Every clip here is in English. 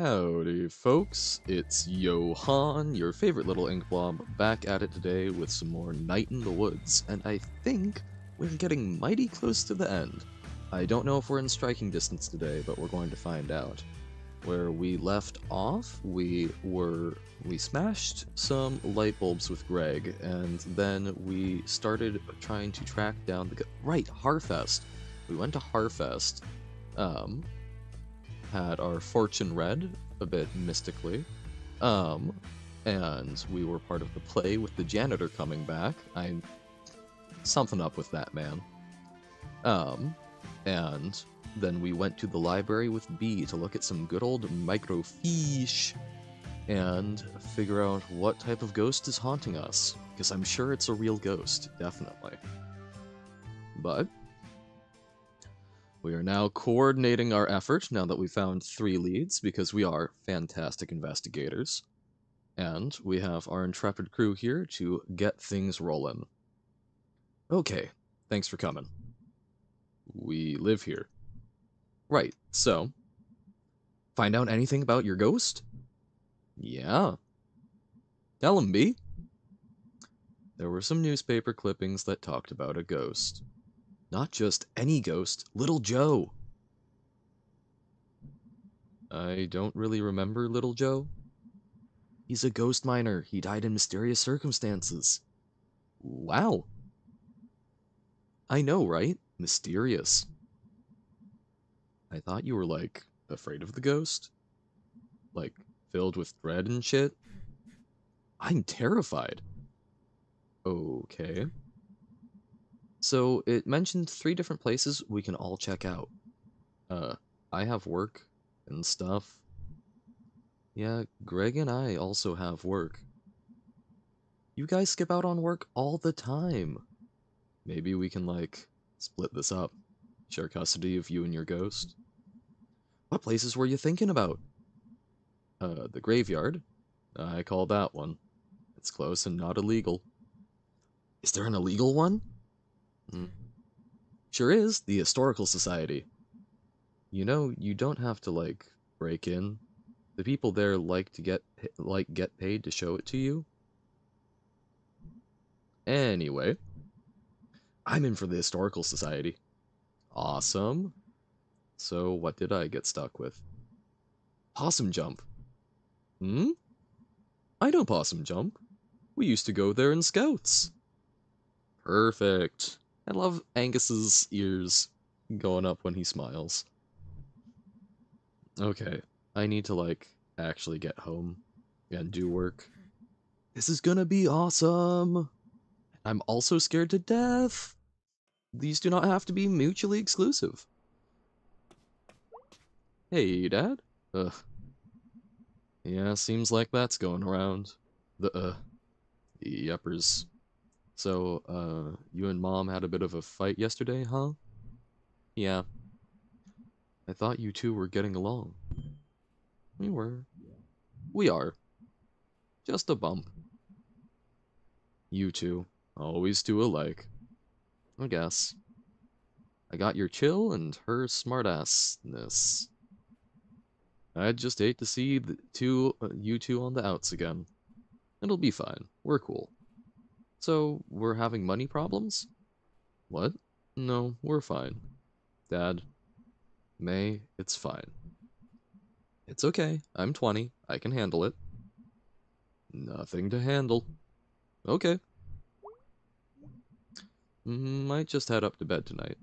Howdy, folks. It's Johan, your favorite little ink blob, back at it today with some more Night in the Woods, and I think we're getting mighty close to the end. I don't know if we're in striking distance today, but we're going to find out. Where we left off, we were we smashed some light bulbs with Gregg, and then we started trying to track down the right Harfest. We went to Harfest, um, had our fortune read a bit mystically, um, and we were part of the play with the janitor coming back. I something up with that man. Um, and then we went to the library with Bea to look at some good old microfiche and figure out what type of ghost is haunting us. Because I'm sure it's a real ghost, definitely. But we are now coordinating our effort now that we found three leads because we are fantastic investigators. And we have our intrepid crew here to get things rolling. Okay, thanks for coming. We live here. Right, so. Find out anything about your ghost? Yeah. Tell him, Bea. There were some newspaper clippings that talked about a ghost. Not just any ghost, Little Joe. I don't really remember Little Joe. He's a ghost miner. He died in mysterious circumstances. Wow. I know, right? Mysterious. I thought you were, like, afraid of the ghost? Like, filled with dread and shit? I'm terrified. Okay. So, it mentioned three different places we can all check out. Uh, I have work and stuff. Yeah, Gregg and I also have work. You guys skip out on work all the time. Maybe we can, like, split this up. Share custody of you and your ghost. What places were you thinking about? Uh, the graveyard. I call that one. It's close and not illegal. Is there an illegal one? Hmm. Sure is, the Historical Society. You know, you don't have to, like, break in. The people there like to get, like, get paid to show it to you. Anyway. I'm in for the Historical Society. Awesome. So, what did I get stuck with? Possum Jump. Hmm? I know Possum Jump. We used to go there in Scouts. Perfect. I love Angus's ears going up when he smiles. Okay, I need to, like, actually get home and do work. This is gonna be awesome! I'm also scared to death! These do not have to be mutually exclusive. Hey, Dad? Ugh. Yeah, seems like that's going around. The, uh, the yuppers. So, uh, you and Mom had a bit of a fight yesterday, huh? Yeah. I thought you two were getting along. We were. We are. Just a bump. You two, always do alike. I guess. I got your chill and her smartassness. I'd just hate to see the two, uh, you two on the outs again. It'll be fine. We're cool. So, we're having money problems? What? No, we're fine. Dad. Mae, it's fine. It's okay. I'm 20. I can handle it. Nothing to handle. Okay. Mm, Might just head up to bed tonight.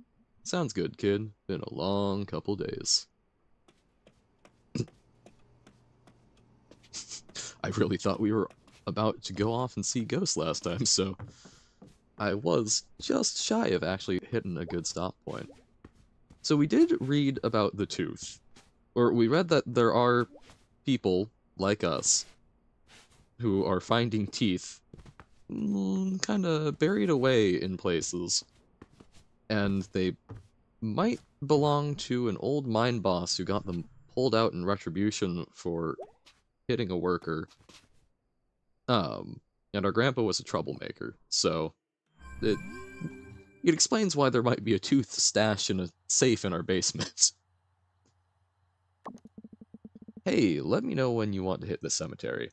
Sounds good, kid. Been a long couple days. I really thought we were about to go off and see ghosts last time, so I was just shy of actually hitting a good stop point. So we did read about the tooth, or we read that there are people like us who are finding teeth mm, kind of buried away in places, and they might belong to an old mine boss who got them pulled out in retribution for hitting a worker. Um, and our grandpa was a troublemaker, so it it explains why there might be a tooth stashed in a safe in our basement. Hey, let me know when you want to hit the cemetery.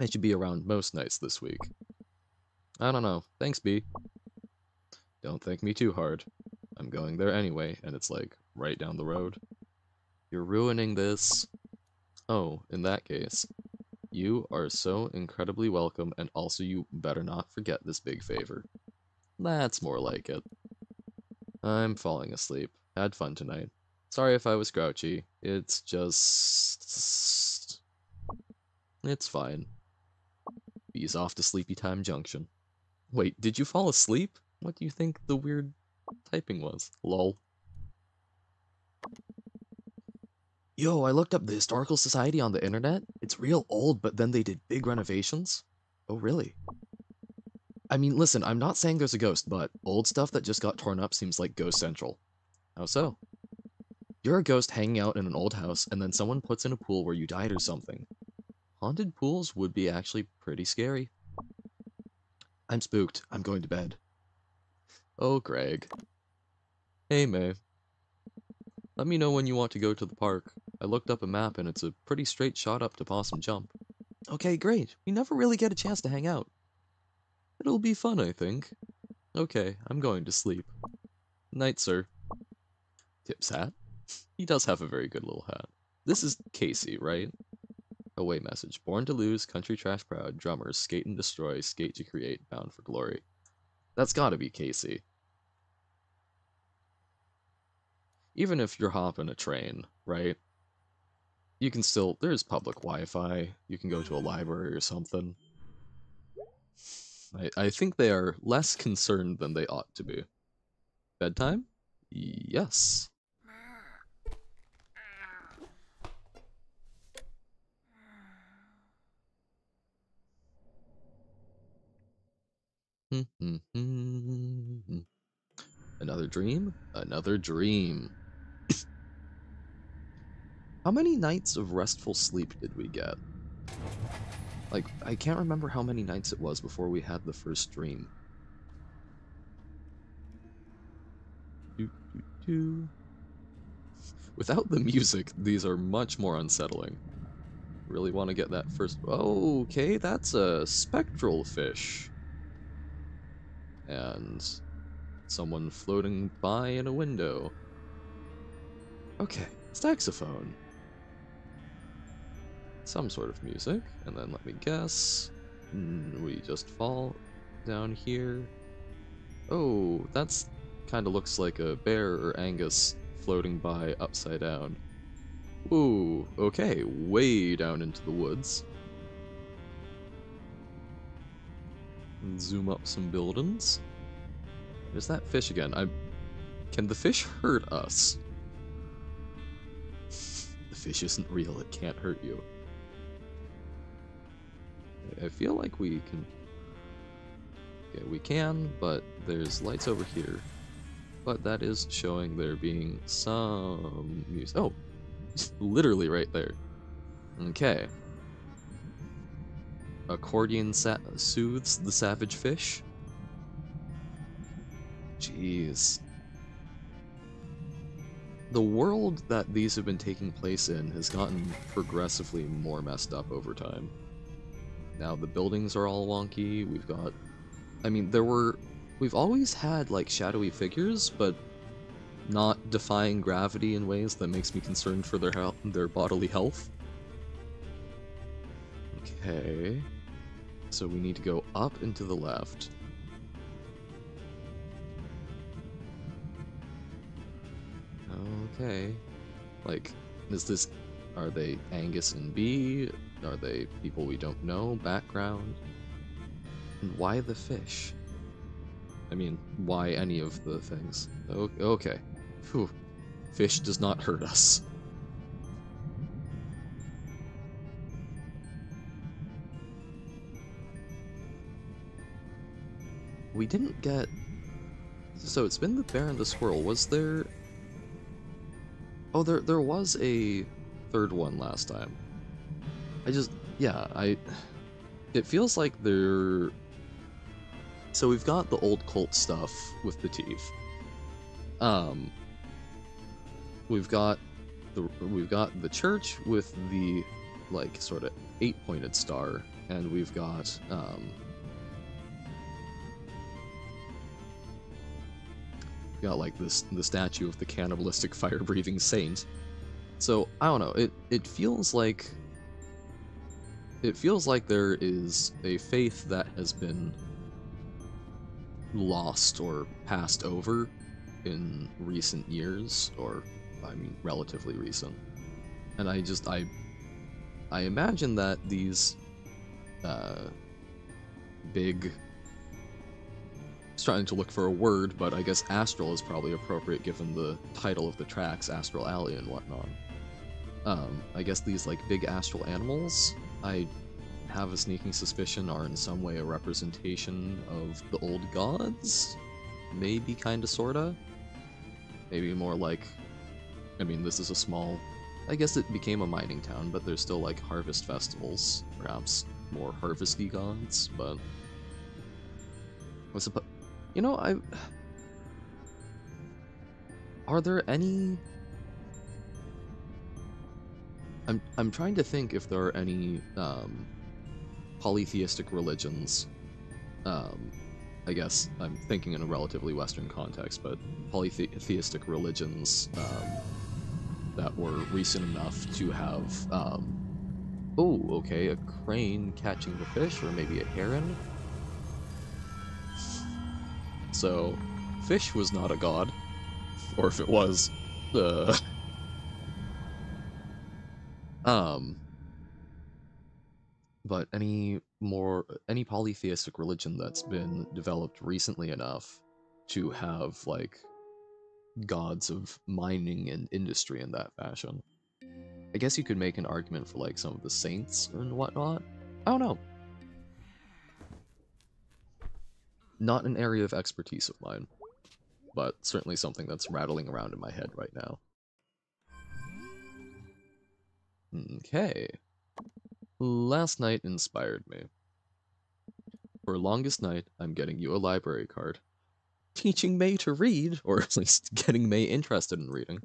I should be around most nights this week. I don't know. Thanks, Bea. Don't thank me too hard. I'm going there anyway, and it's like right down the road. You're ruining this. Oh, in that case, you are so incredibly welcome, and also you better not forget this big favor. That's more like it. I'm falling asleep. Had fun tonight. Sorry if I was grouchy. It's just... It's fine. He's off to Sleepy Time Junction. Wait, did you fall asleep? What do you think the weird typing was? Lol. Yo, I looked up the Historical Society on the internet. It's real old, but then they did big renovations. Oh, really? I mean, listen, I'm not saying there's a ghost, but old stuff that just got torn up seems like Ghost Central. How so? You're a ghost hanging out in an old house, and then someone puts in a pool where you died or something. Haunted pools would be actually pretty scary. I'm spooked. I'm going to bed. Oh, Gregg. Hey, Mae. Let me know when you want to go to the park. I looked up a map and it's a pretty straight shot up to Possum Jump. Okay, great. We never really get a chance to hang out. It'll be fun, I think. Okay, I'm going to sleep. Night, sir. Tips hat? He does have a very good little hat. This is Casey, right? Away message. Born to lose, country trash proud, drummers, skate and destroy, skate to create, bound for glory. That's gotta be Casey. Even if you're hopping a train, right? You can still, there's public Wi-Fi, you can go to a library or something. I, I think they are less concerned than they ought to be. Bedtime? Yes. Hmm, hmm, hmm, Another dream? Another dream. How many nights of restful sleep did we get? Like, I can't remember how many nights it was before we had the first dream. Without the music, these are much more unsettling. Really want to get that first... Oh, okay, that's a spectral fish and someone floating by in a window. Okay, saxophone. Some sort of music, and then let me guess. Mm, we just fall down here. Oh, that's kind of looks like a bear or Angus floating by upside down. Ooh, okay, way down into the woods. zoom up some buildings. There's that fish again. I Can the fish hurt us? the fish isn't real, it can't hurt you. I feel like we can... Yeah, we can, but there's lights over here. But that is showing there being some music. Oh, literally right there. Okay accordion soothes the savage fish. Jeez. The world that these have been taking place in has gotten progressively more messed up over time. Now the buildings are all wonky, we've got... I mean, there were... We've always had, like, shadowy figures, but not defying gravity in ways that makes me concerned for their health, their bodily health. Okay. So we need to go up and to the left. Okay. Like, is this... Are they Angus and Bea? Are they people we don't know? Background? And why the fish? I mean, why any of the things? Okay. Fish does not hurt us. we didn't get... So it's been the bear and the squirrel. Was there... Oh, there, there was a third one last time. I just... Yeah, I... It feels like they're... So we've got the old cult stuff with the teeth. Um... We've got the we've got the church with the like sort of eight-pointed star, and we've got um, got like this the statue of the cannibalistic fire-breathing saint. So I don't know. It it feels like it feels like there is a faith that has been lost or passed over in recent years, or I mean relatively recent. And I just I I imagine that these uh, big was trying to look for a word, but I guess astral is probably appropriate given the title of the tracks, Astral Alley and whatnot. Um, I guess these like big astral animals, I have a sneaking suspicion are in some way a representation of the old gods? Maybe kinda sorta? Maybe more like I mean this is a small I guess it became a mining town, but there's still like harvest festivals, perhaps more harvesty gods, but I suppose you know, I are there any I'm I'm trying to think if there are any um polytheistic religions. Um, I guess I'm thinking in a relatively Western context, but polytheistic religions um, that were recent enough to have. Oh, okay, a crane catching the fish, or maybe a heron. So, fish was not a god, or if it was, uh, um, but any more any polytheistic religion that's been developed recently enough to have like gods of mining and industry in that fashion. I guess you could make an argument for like some of the saints and whatnot. I don't know. Not an area of expertise of mine, but certainly something that's rattling around in my head right now. Okay. Last night inspired me. For longest night, I'm getting you a library card. Teaching Mae to read, or at least getting Mae interested in reading.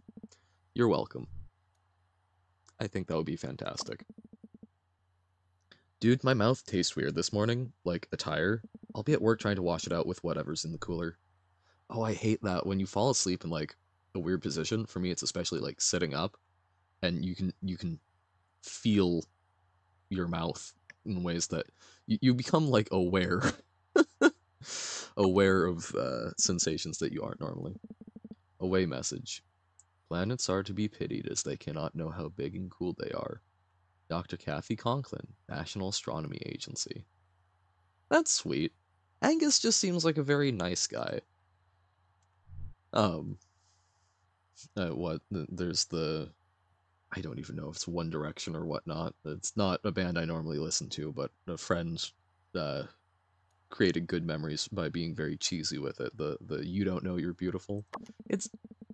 You're welcome. I think that would be fantastic. Dude, my mouth tastes weird this morning, like a tire. I'll be at work trying to wash it out with whatever's in the cooler. Oh, I hate that when you fall asleep in like a weird position. For me, it's especially like sitting up, and you can you can feel your mouth in ways that you, you become like aware aware of uh, sensations that you aren't normally. Away message. Planets are to be pitied as they cannot know how big and cool they are. Dr kathy conklin national astronomy agency. That's sweet. Angus just seems like a very nice guy. Um uh, what there's the I don't even know if it's One Direction or whatnot. It's not a band I normally listen to, but a friend uh, created good memories by being very cheesy with it. The the you don't know you're beautiful. It's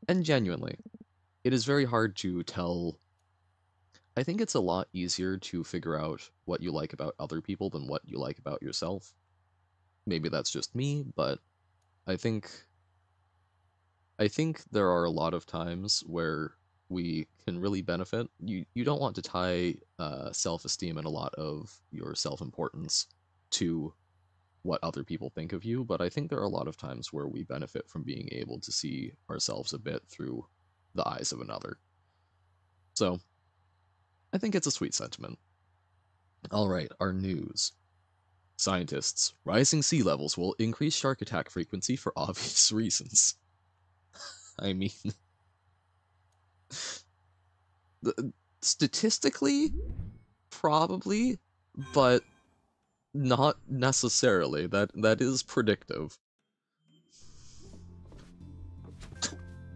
and genuinely, it is very hard to tell. I think it's a lot easier to figure out what you like about other people than what you like about yourself. Maybe that's just me, but I think I think there are a lot of times where we can really benefit. You you don't want to tie uh, self esteem and a lot of your self importance to what other people think of you, but I think there are a lot of times where we benefit from being able to see ourselves a bit through the eyes of another. So, I think it's a sweet sentiment. All right, our news. Scientists, rising sea levels will increase shark attack frequency for obvious reasons. I mean, statistically, probably, but not necessarily. That that is predictive.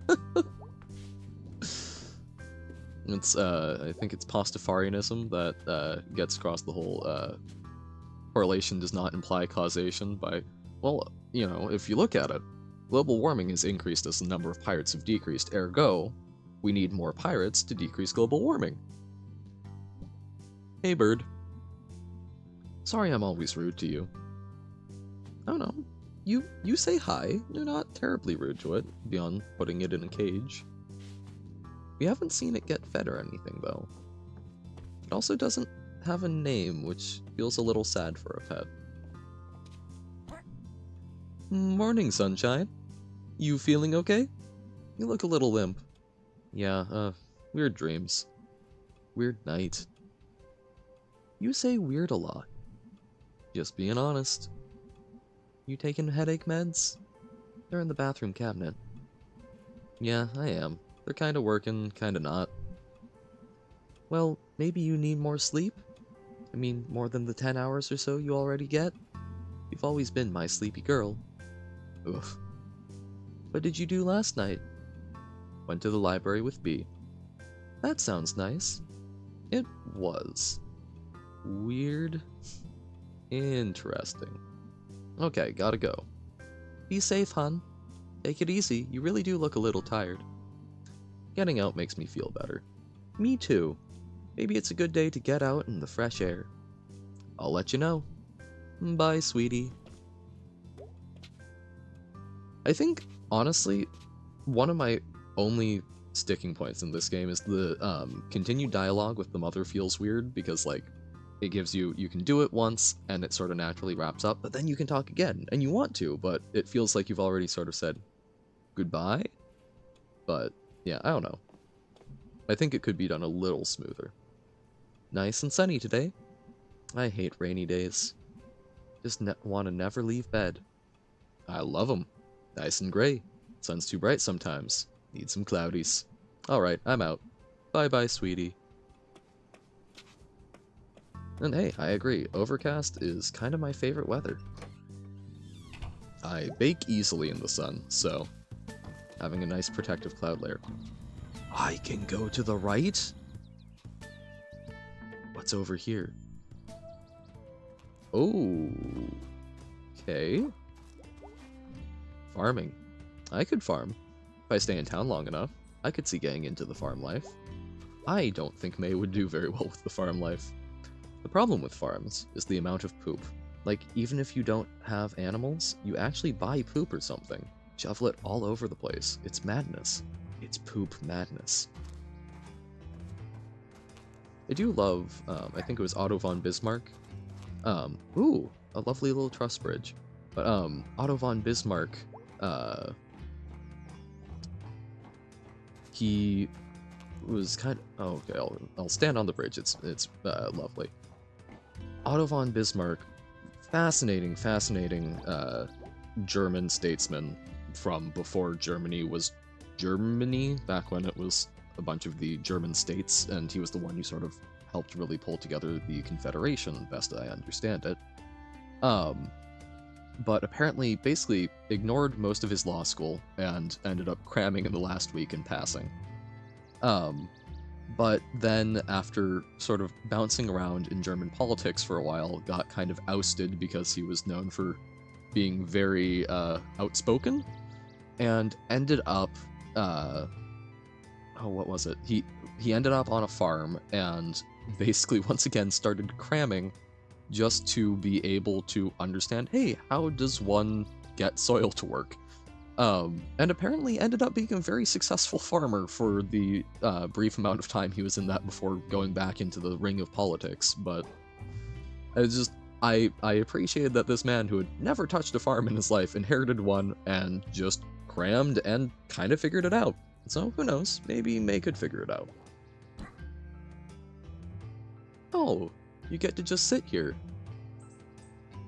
it's uh, I think it's Pastafarianism that uh, gets across the whole uh, correlation does not imply causation by, well, you know, if you look at it, global warming has increased as the number of pirates have decreased, ergo, we need more pirates to decrease global warming. Hey, bird. Sorry I'm always rude to you. Oh no, you you say hi. You're not terribly rude to it, beyond putting it in a cage. We haven't seen it get fed or anything, though. It also doesn't have a name, which feels a little sad for a pet. Morning, sunshine. You feeling okay? You look a little limp. Yeah, uh, weird dreams. Weird night. You say weird a lot. Just being honest. You taking headache meds? They're in the bathroom cabinet. Yeah, I am. They're kinda working, kinda not. Well, maybe you need more sleep? I mean, more than the 10 hours or so you already get? You've always been my sleepy girl. Oof. What did you do last night? Went to the library with Bea. That sounds nice. It was. Weird. Interesting. Okay, gotta go. Be safe, hun. Take it easy, you really do look a little tired. Getting out makes me feel better. Me too. Maybe it's a good day to get out in the fresh air. I'll let you know. Bye, sweetie. I think, honestly, one of my only sticking points in this game is the um, continued dialogue with the mother feels weird because, like, it gives you, you can do it once and it sort of naturally wraps up, but then you can talk again, and you want to, but it feels like you've already sort of said goodbye. But, yeah, I don't know. I think it could be done a little smoother. Nice and sunny today. I hate rainy days. Just want to never leave bed. I love them. Nice and gray. Sun's too bright sometimes. Need some cloudies. Alright, I'm out. Bye-bye, sweetie. And hey, I agree, overcast is kind of my favorite weather. I bake easily in the sun, so having a nice protective cloud layer. I can go to the right? What's over here? Oh, okay. Farming. I could farm. I stay in town long enough, I could see getting into the farm life. I don't think Mae would do very well with the farm life. The problem with farms is the amount of poop. Like, even if you don't have animals, you actually buy poop or something. Shovel it all over the place. It's madness. It's poop madness. I do love, um, I think it was Otto von Bismarck. Um, ooh, a lovely little truss bridge. But, um, Otto von Bismarck, uh, he was kind of, oh, okay, I'll, I'll stand on the bridge, it's, it's, uh, lovely. Otto von Bismarck, fascinating, fascinating uh, German statesman from before Germany was Germany, back when it was a bunch of the German states, and he was the one who sort of helped really pull together the Confederation, best I understand it. Um, but apparently, basically, ignored most of his law school and ended up cramming in the last week and passing. Um, but then after sort of bouncing around in German politics for a while, got kind of ousted because he was known for being very uh, outspoken, and ended up, uh, oh, what was it? He he ended up on a farm and basically once again started cramming just to be able to understand, hey, how does one get soil to work? Um, and apparently ended up being a very successful farmer for the uh, brief amount of time he was in that before going back into the ring of politics. But it's just I I appreciated that this man who had never touched a farm in his life inherited one and just crammed and kind of figured it out. So who knows? Maybe Mae could figure it out. Oh, you get to just sit here.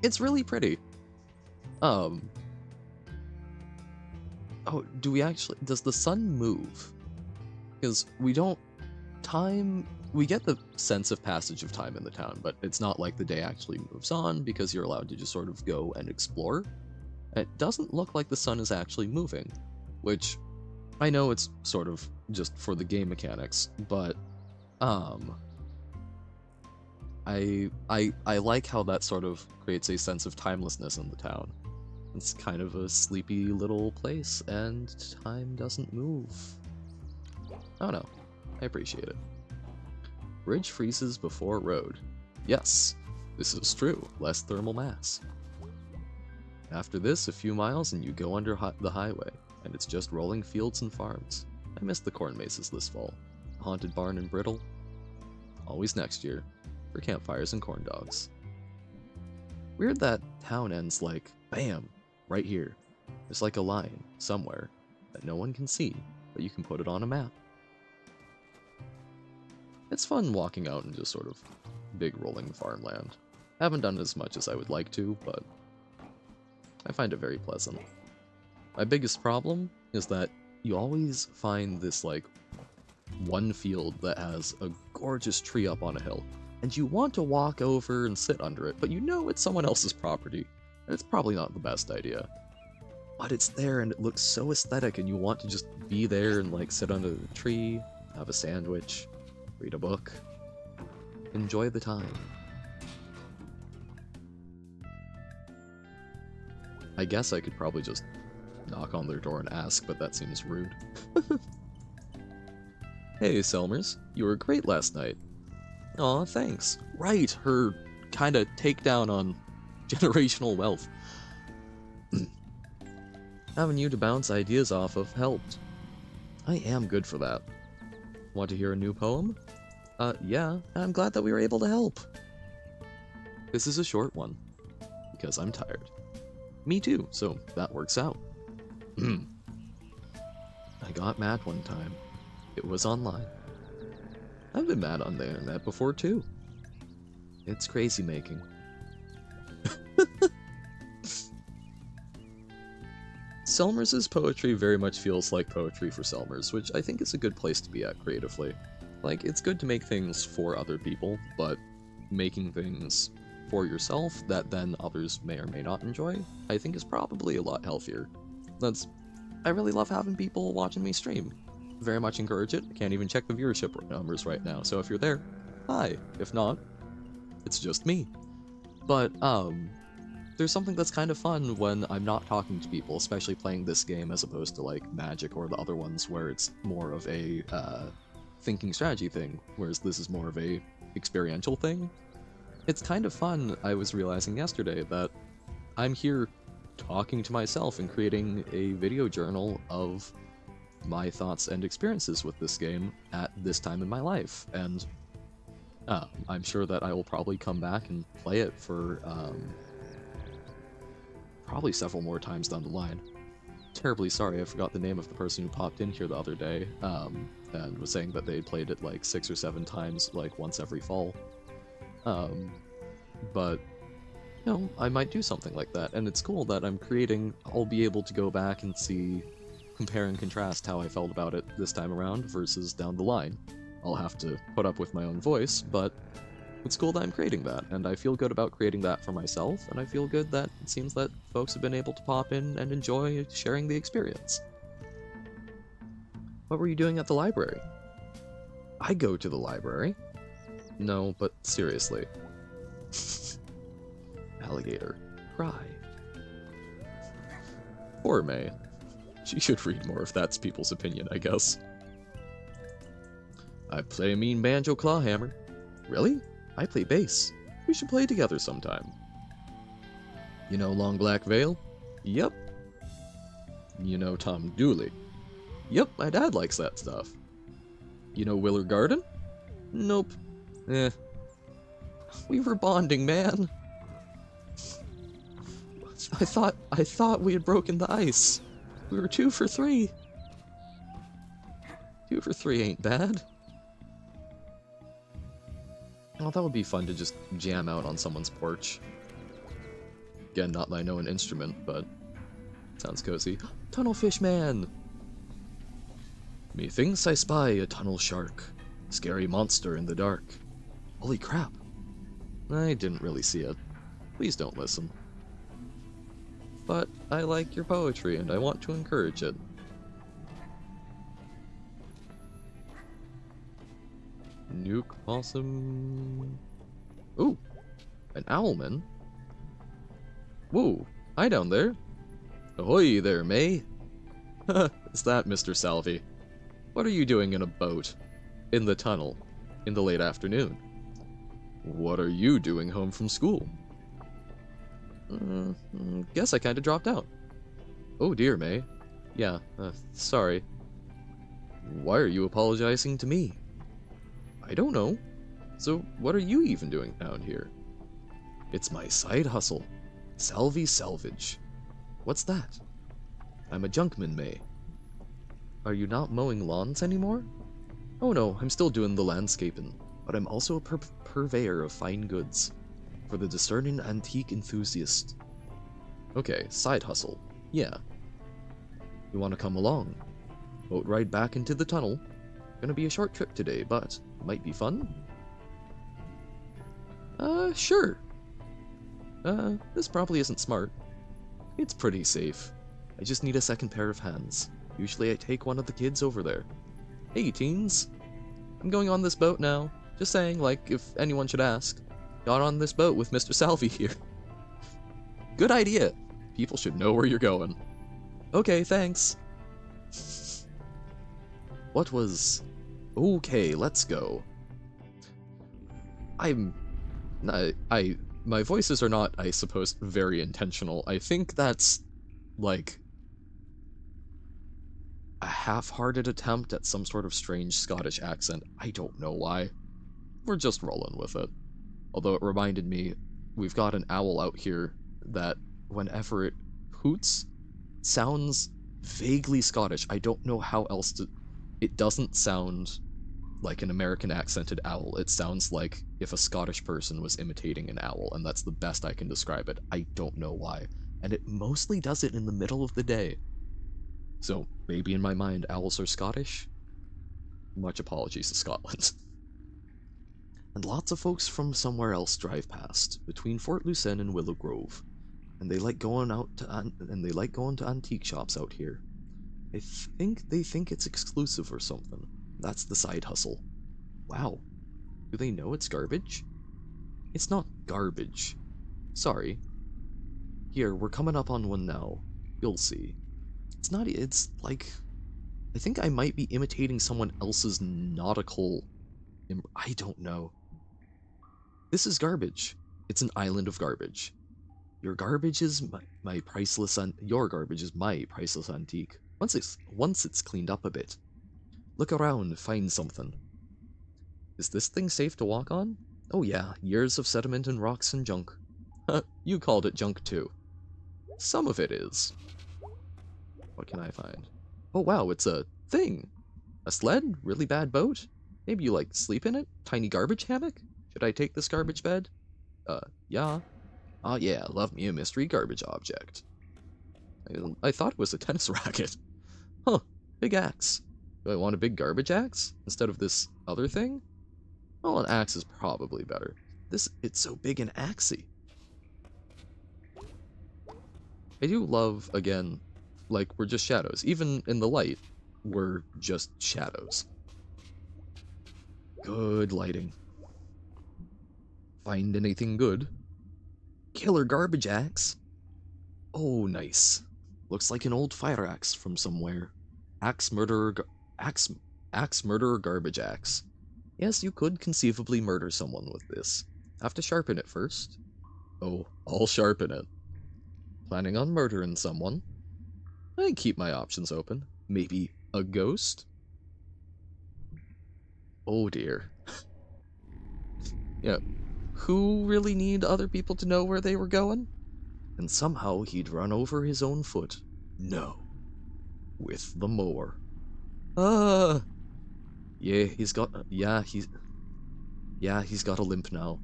It's really pretty. Um, Oh, do we actually... Does the sun move? Because we don't... Time... We get the sense of passage of time in the town, but it's not like the day actually moves on because you're allowed to just sort of go and explore. It doesn't look like the sun is actually moving, which I know it's sort of just for the game mechanics, but um I I I like how that sort of creates a sense of timelessness in the town. It's kind of a sleepy little place, and time doesn't move. Oh no, I appreciate it. Bridge freezes before road. Yes, this is true, less thermal mass. After this, a few miles and you go under the highway, and it's just rolling fields and farms. I missed the corn mazes this fall. Haunted barn and brittle. Always next year for campfires and corn dogs. Weird that town ends like, bam, right here. There's like a line somewhere that no one can see, but you can put it on a map. It's fun walking out in just sort of big rolling farmland. Haven't done it as much as I would like to, but I find it very pleasant. My biggest problem is that you always find this like one field that has a gorgeous tree up on a hill, and you want to walk over and sit under it, but you know it's someone else's property, and it's probably not the best idea. But it's there and it looks so aesthetic, and you want to just be there and like sit under the tree, have a sandwich, read a book, enjoy the time. I guess I could probably just knock on their door and ask, but that seems rude. hey, Selmers, you were great last night. Aw, thanks. Right, her kinda takedown on generational wealth. Having you to bounce ideas off of helped. I am good for that. Want to hear a new poem? Uh, yeah, I'm glad that we were able to help. This is a short one, because I'm tired. Me too, so that works out. I got mad one time. It was online. I've been mad on the internet before too. It's crazy making. Selmers' poetry very much feels like poetry for Selmers, which I think is a good place to be at creatively. Like, it's good to make things for other people, but making things for yourself that then others may or may not enjoy, I think is probably a lot healthier. That's... I really love having people watching me stream. Very much encourage it. I can't even check the viewership numbers right now, so if you're there, hi. If not, it's just me. But, um, there's something that's kind of fun when I'm not talking to people, especially playing this game as opposed to, like, Magic or the other ones where it's more of a, uh, thinking strategy thing, whereas this is more of a experiential thing. It's kind of fun, I was realizing yesterday, that I'm here talking to myself and creating a video journal of my thoughts and experiences with this game at this time in my life, and uh, I'm sure that I will probably come back and play it for um, probably several more times down the line. Terribly sorry, I forgot the name of the person who popped in here the other day, um, and was saying that they played it like six or seven times, like once every fall. Um, but, you know, I might do something like that, and it's cool that I'm creating, I'll be able to go back and see, compare and contrast how I felt about it this time around versus down the line. I'll have to put up with my own voice, but it's cool that I'm creating that, and I feel good about creating that for myself, and I feel good that it seems that folks have been able to pop in and enjoy sharing the experience. What were you doing at the library? I go to the library. No, but seriously. Alligator. Cry. Poor Mae. She should read more if that's people's opinion, I guess. I play a mean banjo clawhammer. Really? I play bass. We should play together sometime. You know Long Black Veil? Yep. You know Tom Dooley? Yep, my dad likes that stuff. You know Willard Garden? Nope. Eh. We were bonding, man. I thought I thought we had broken the ice. We were two for three. Two for three ain't bad. Oh, that would be fun to just jam out on someone's porch. Again, not that I know an instrument, but sounds cozy. Tunnelfish Man! Methinks I spy a tunnel shark. Scary monster in the dark. Holy crap. I didn't really see it. Please don't listen. But I like your poetry and I want to encourage it. Nuke Possum... Ooh! An owlman? Whoa! Hi down there! Ahoy there, Mae! Is that Mr. Salvy? What are you doing in a boat? In the tunnel? In the late afternoon? What are you doing home from school? Uh, guess I kinda dropped out. Oh dear, Mae. Yeah, uh, sorry. Why are you apologizing to me? I don't know. So, what are you even doing down here? It's my side hustle. Salvy Salvage. What's that? I'm a junkman, Mae. Are you not mowing lawns anymore? Oh no, I'm still doing the landscaping, but I'm also a pur purveyor of fine goods for the discerning antique enthusiast. Okay, side hustle. Yeah. You want to come along? Boat ride back into the tunnel. Gonna be a short trip today, but might be fun. Uh, sure. Uh, this probably isn't smart. It's pretty safe. I just need a second pair of hands. Usually I take one of the kids over there. Hey, teens. I'm going on this boat now. Just saying, like, if anyone should ask. Got on this boat with Mr. Salvi here. Good idea. People should know where you're going. Okay, thanks. what was... Okay, let's go. I'm... I, I... My voices are not, I suppose, very intentional. I think that's, like, a half-hearted attempt at some sort of strange Scottish accent. I don't know why. We're just rolling with it. Although it reminded me, we've got an owl out here that whenever it hoots, sounds vaguely Scottish. I don't know how else to... It doesn't sound like an American accented owl. It sounds like if a Scottish person was imitating an owl, and that's the best I can describe it. I don't know why. And it mostly does it in the middle of the day. So maybe in my mind owls are Scottish? Much apologies to Scotland. and lots of folks from somewhere else drive past, between Fort Lucerne and Willow Grove. And they like going out to and they like going to antique shops out here. I think they think it's exclusive or something. That's the side hustle. Wow. Do they know it's garbage? It's not garbage. Sorry. Here, we're coming up on one now. You'll see. It's not, it's like, I think I might be imitating someone else's nautical, I don't know. This is garbage. It's an island of garbage. Your garbage is my, my priceless, your garbage is my priceless antique. Once it's, once it's cleaned up a bit. Look around, find something. Is this thing safe to walk on? Oh yeah, years of sediment and rocks and junk. Huh, you called it junk too. Some of it is. What can I find? Oh wow, it's a thing! A sled? Really bad boat? Maybe you like sleep in it? Tiny garbage hammock? Should I take this garbage bed? Uh, yeah. Oh yeah, love me a mystery garbage object. I, I thought it was a tennis racket. Huh, big axe. Do I want a big garbage axe instead of this other thing? Well, an axe is probably better. This, it's so big and axey. I do love, again, like we're just shadows. Even in the light, we're just shadows. Good lighting. Find anything good? Killer garbage axe. Oh, nice. Looks like an old fire axe from somewhere. Axe murderer, axe, axe murderer garbage axe. Yes, you could conceivably murder someone with this. Have to sharpen it first. Oh, I'll sharpen it. Planning on murdering someone? I keep my options open. Maybe a ghost? Oh dear. yeah, who really need other people to know where they were going? And somehow he'd run over his own foot. No. With the mower. Ah! Yeah, he's got... Yeah, he's... Yeah, he's got a limp now.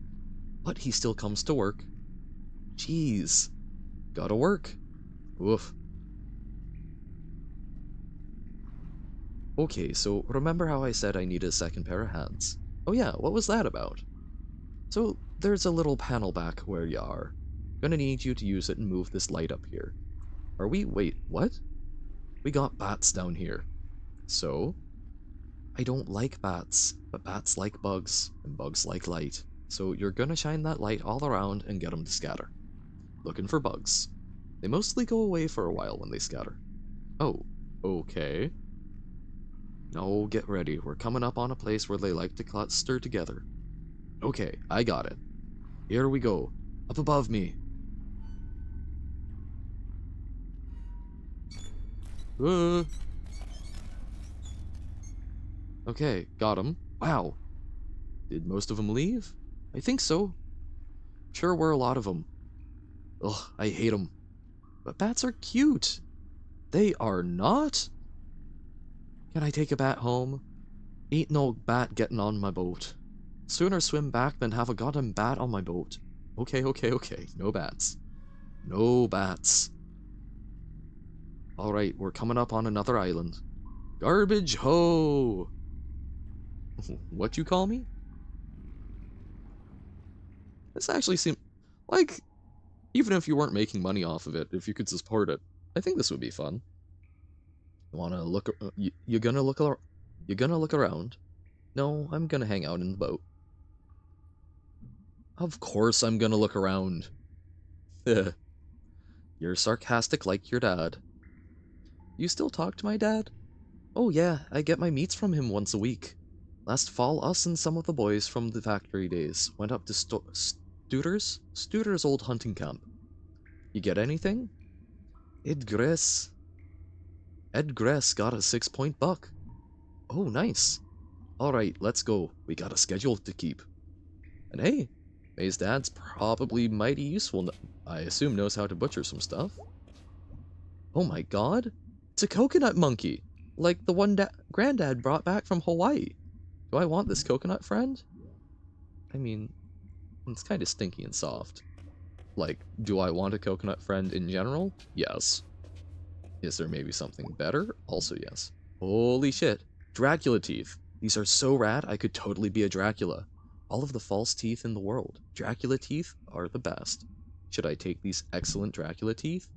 But he still comes to work. Jeez. Gotta work. Woof. Okay, so remember how I said I needed a second pair of hands? Oh yeah, what was that about? So, there's a little panel back where you are. Gonna need you to use it and move this light up here. Are we- wait, what? We got bats down here. So? I don't like bats, but bats like bugs, and bugs like light. So you're gonna shine that light all around and get them to scatter. Looking for bugs. They mostly go away for a while when they scatter. Oh, okay. No, get ready. We're coming up on a place where they like to cluster together. Okay, I got it. Here we go. Up above me. Uh. Okay, got him. Wow. Did most of them leave? I think so. Sure were a lot of them. Ugh, I hate them. But bats are cute. They are not? Can I take a bat home? Ain't no bat getting on my boat. Sooner swim back than have a goddamn bat on my boat. Okay, okay, okay. No bats. No bats. Alright, we're coming up on another island. Garbage ho! what you call me? This actually seems like even if you weren't making money off of it, if you could support it, I think this would be fun. You wanna look? Uh, you, you're gonna look. You're gonna look around. No, I'm gonna hang out in the boat. Of course, I'm gonna look around. you're sarcastic like your dad. You still talk to my dad? Oh yeah, I get my meats from him once a week. Last fall, us and some of the boys from the factory days went up to Sto Studer's? Studer's old hunting camp. You get anything? Ed Gress. Ed Gress got a six-point buck. Oh, nice. Alright, let's go. We got a schedule to keep. And hey, Mae's dad's probably mighty useful. I assume knows how to butcher some stuff. Oh my god. It's a coconut monkey. Like the one da Granddad brought back from Hawaii. Do I want this coconut friend? I mean, it's kind of stinky and soft. Like, do I want a coconut friend in general? Yes. Is there maybe something better? Also yes. Holy shit. Dracula teeth. These are so rad, I could totally be a Dracula. All of the false teeth in the world. Dracula teeth are the best. Should I take these excellent Dracula teeth?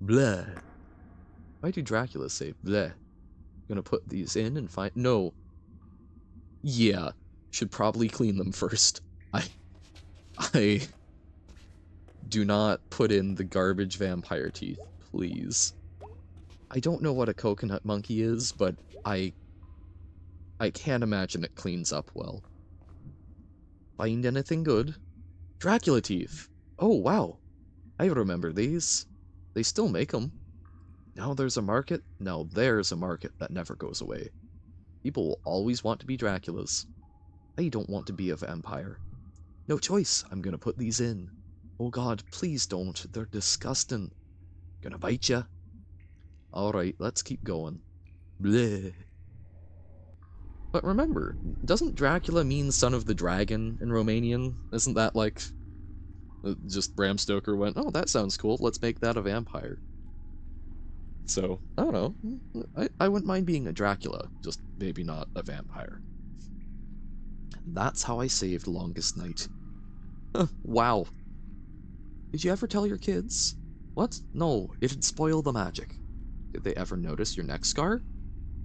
Bleh. Why do Dracula say bleh? Gonna put these in and find- No. Yeah. Should probably clean them first. I... I... Do not put in the garbage vampire teeth, please. I don't know what a coconut monkey is, but I... I can't imagine it cleans up well. Find anything good? Dracula teeth! Oh, wow! I remember these. They still make them. Now there's a market, now there's a market that never goes away. People will always want to be Draculas. I don't want to be a vampire. No choice, I'm gonna put these in. Oh god, please don't, they're disgusting. Gonna bite ya? Alright, let's keep going. Bleh. But remember, doesn't Dracula mean son of the dragon in Romanian? Isn't that like... Uh, just Bram Stoker went, oh, that sounds cool, let's make that a vampire. So, I don't know. I, I wouldn't mind being a Dracula, just maybe not a vampire. That's how I saved Longest Night. wow. Did you ever tell your kids? What? No, it'd spoil the magic. Did they ever notice your neck scar?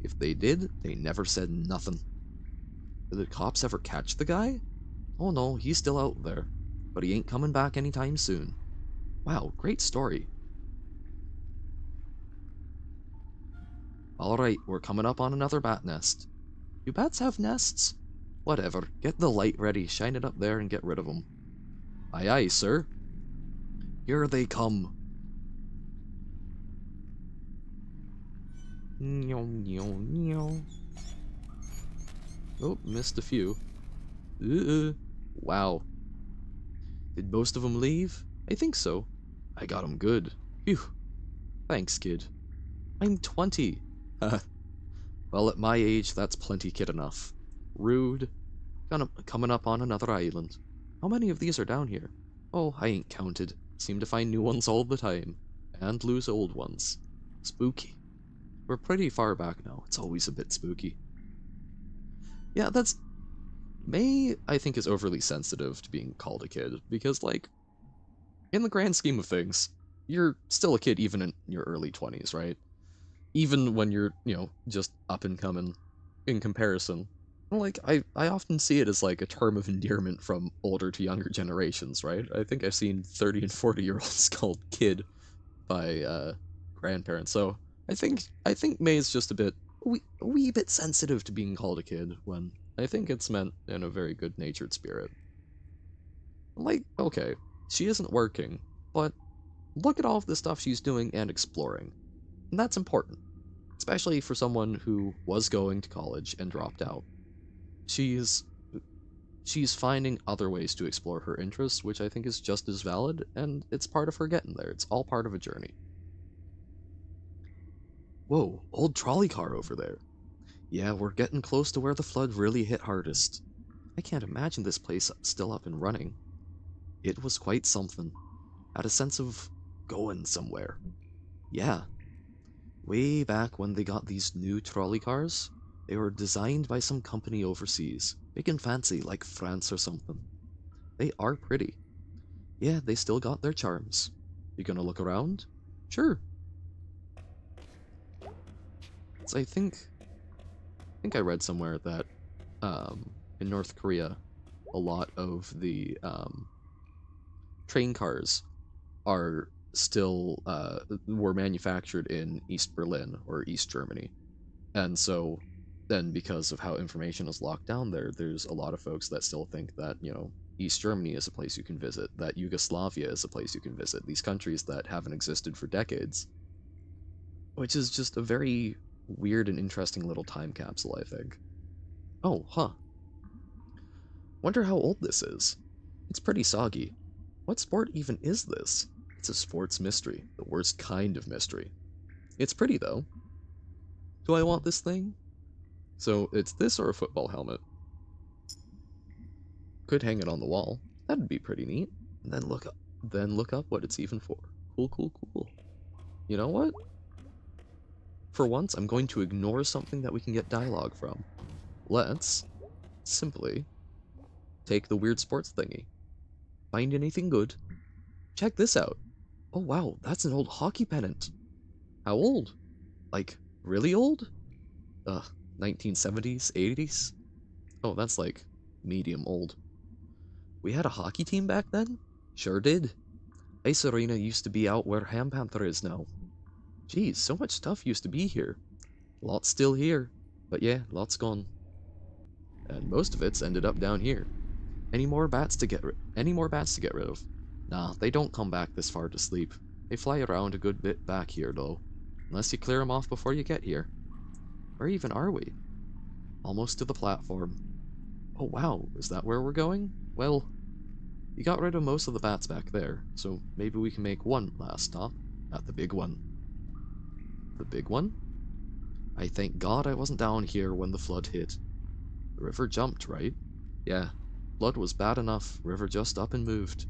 If they did, they never said nothing. Did the cops ever catch the guy? Oh no, he's still out there. But he ain't coming back anytime soon. Wow, great story. Alright, we're coming up on another bat nest. Do bats have nests? Whatever, get the light ready, shine it up there and get rid of them. Aye aye, sir. Here they come. Oh, missed a few. Uh, wow. Did most of them leave? I think so. I got them good. Phew. Thanks, kid. I'm 20. well, at my age, that's plenty kid enough. Rude. Gonna, coming up on another island. How many of these are down here? Oh, I ain't counted. Seem to find new ones all the time. And lose old ones. Spooky. We're pretty far back now. It's always a bit spooky. Yeah, that's... Mae, I think, is overly sensitive to being called a kid, because, like, in the grand scheme of things, you're still a kid even in your early 20s, right? even when you're, you know, just up and coming in comparison. Like, I, I often see it as like a term of endearment from older to younger generations, right? I think I've seen 30 and 40 year olds called kid by uh, grandparents. So I think I think Mae's just a bit wee, wee bit sensitive to being called a kid when I think it's meant in a very good natured spirit. Like, okay, she isn't working, but look at all of the stuff she's doing and exploring. And that's important. especially for someone who was going to college and dropped out. She's she's finding other ways to explore her interests, which I think is just as valid, and it's part of her getting there. It's all part of a journey. Whoa, old trolley car over there. Yeah, we're getting close to where the flood really hit hardest. I can't imagine this place still up and running. It was quite something. Had a sense of going somewhere. Yeah. Way back when they got these new trolley cars, they were designed by some company overseas, big and fancy, like France or something. They are pretty. Yeah, they still got their charms. You gonna look around? Sure. So I think, I think I read somewhere that um, in North Korea, a lot of the um, train cars are still uh, were manufactured in East Berlin or East Germany, and so then because of how information is locked down there, there's a lot of folks that still think that you know East Germany is a place you can visit, that Yugoslavia is a place you can visit, these countries that haven't existed for decades, which is just a very weird and interesting little time capsule, I think. Oh, huh. Wonder how old this is. It's pretty soggy. What sport even is this? It's a sports mystery, the worst kind of mystery. It's pretty, though. Do I want this thing? So, it's this or a football helmet. Could hang it on the wall. That'd be pretty neat. And then look up, then look up what it's even for. Cool, cool, cool. You know what? For once, I'm going to ignore something that we can get dialogue from. Let's simply take the weird sports thingy. Find anything good? Check this out. Oh wow, that's an old hockey pennant. How old? Like, really old? Ugh, 1970s, 80s? Oh, that's like medium old. We had a hockey team back then? Sure did. Ice Arena used to be out where Ham Panther is now. Geez, so much stuff used to be here. Lots still here, but yeah, lots gone. And most of it's ended up down here. Any more bats to get any more bats to get rid of? Nah, they don't come back this far to sleep. They fly around a good bit back here though. Unless you clear them off before you get here. Where even are we? Almost to the platform. Oh wow, is that where we're going? Well, you got rid of most of the bats back there, so maybe we can make one last stop at the big one. The big one? I thank God I wasn't down here when the flood hit. The river jumped, right? Yeah. Flood was bad enough, river just up and moved.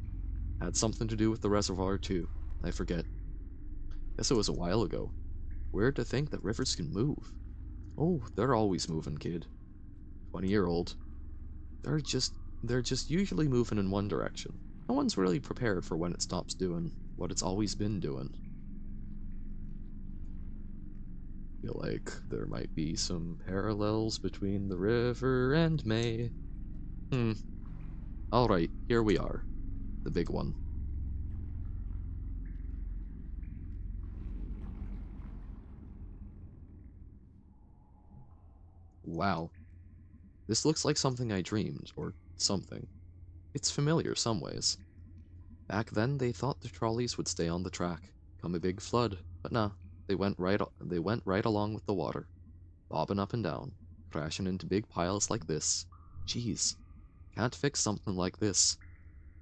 Had something to do with the reservoir too. I forget. Guess it was a while ago. Weird to think that rivers can move. Oh, they're always moving, kid. 20 year old. They're just they're just usually moving in one direction. No one's really prepared for when it stops doing what it's always been doing. Feel like there might be some parallels between the river and Mae. Hmm. Alright, here we are. The big one. Wow. This looks like something I dreamed, or something. It's familiar some ways. Back then, they thought the trolleys would stay on the track, come a big flood, but nah, they went right they went right along with the water, bobbing up and down, crashing into big piles like this. Jeez, can't fix something like this.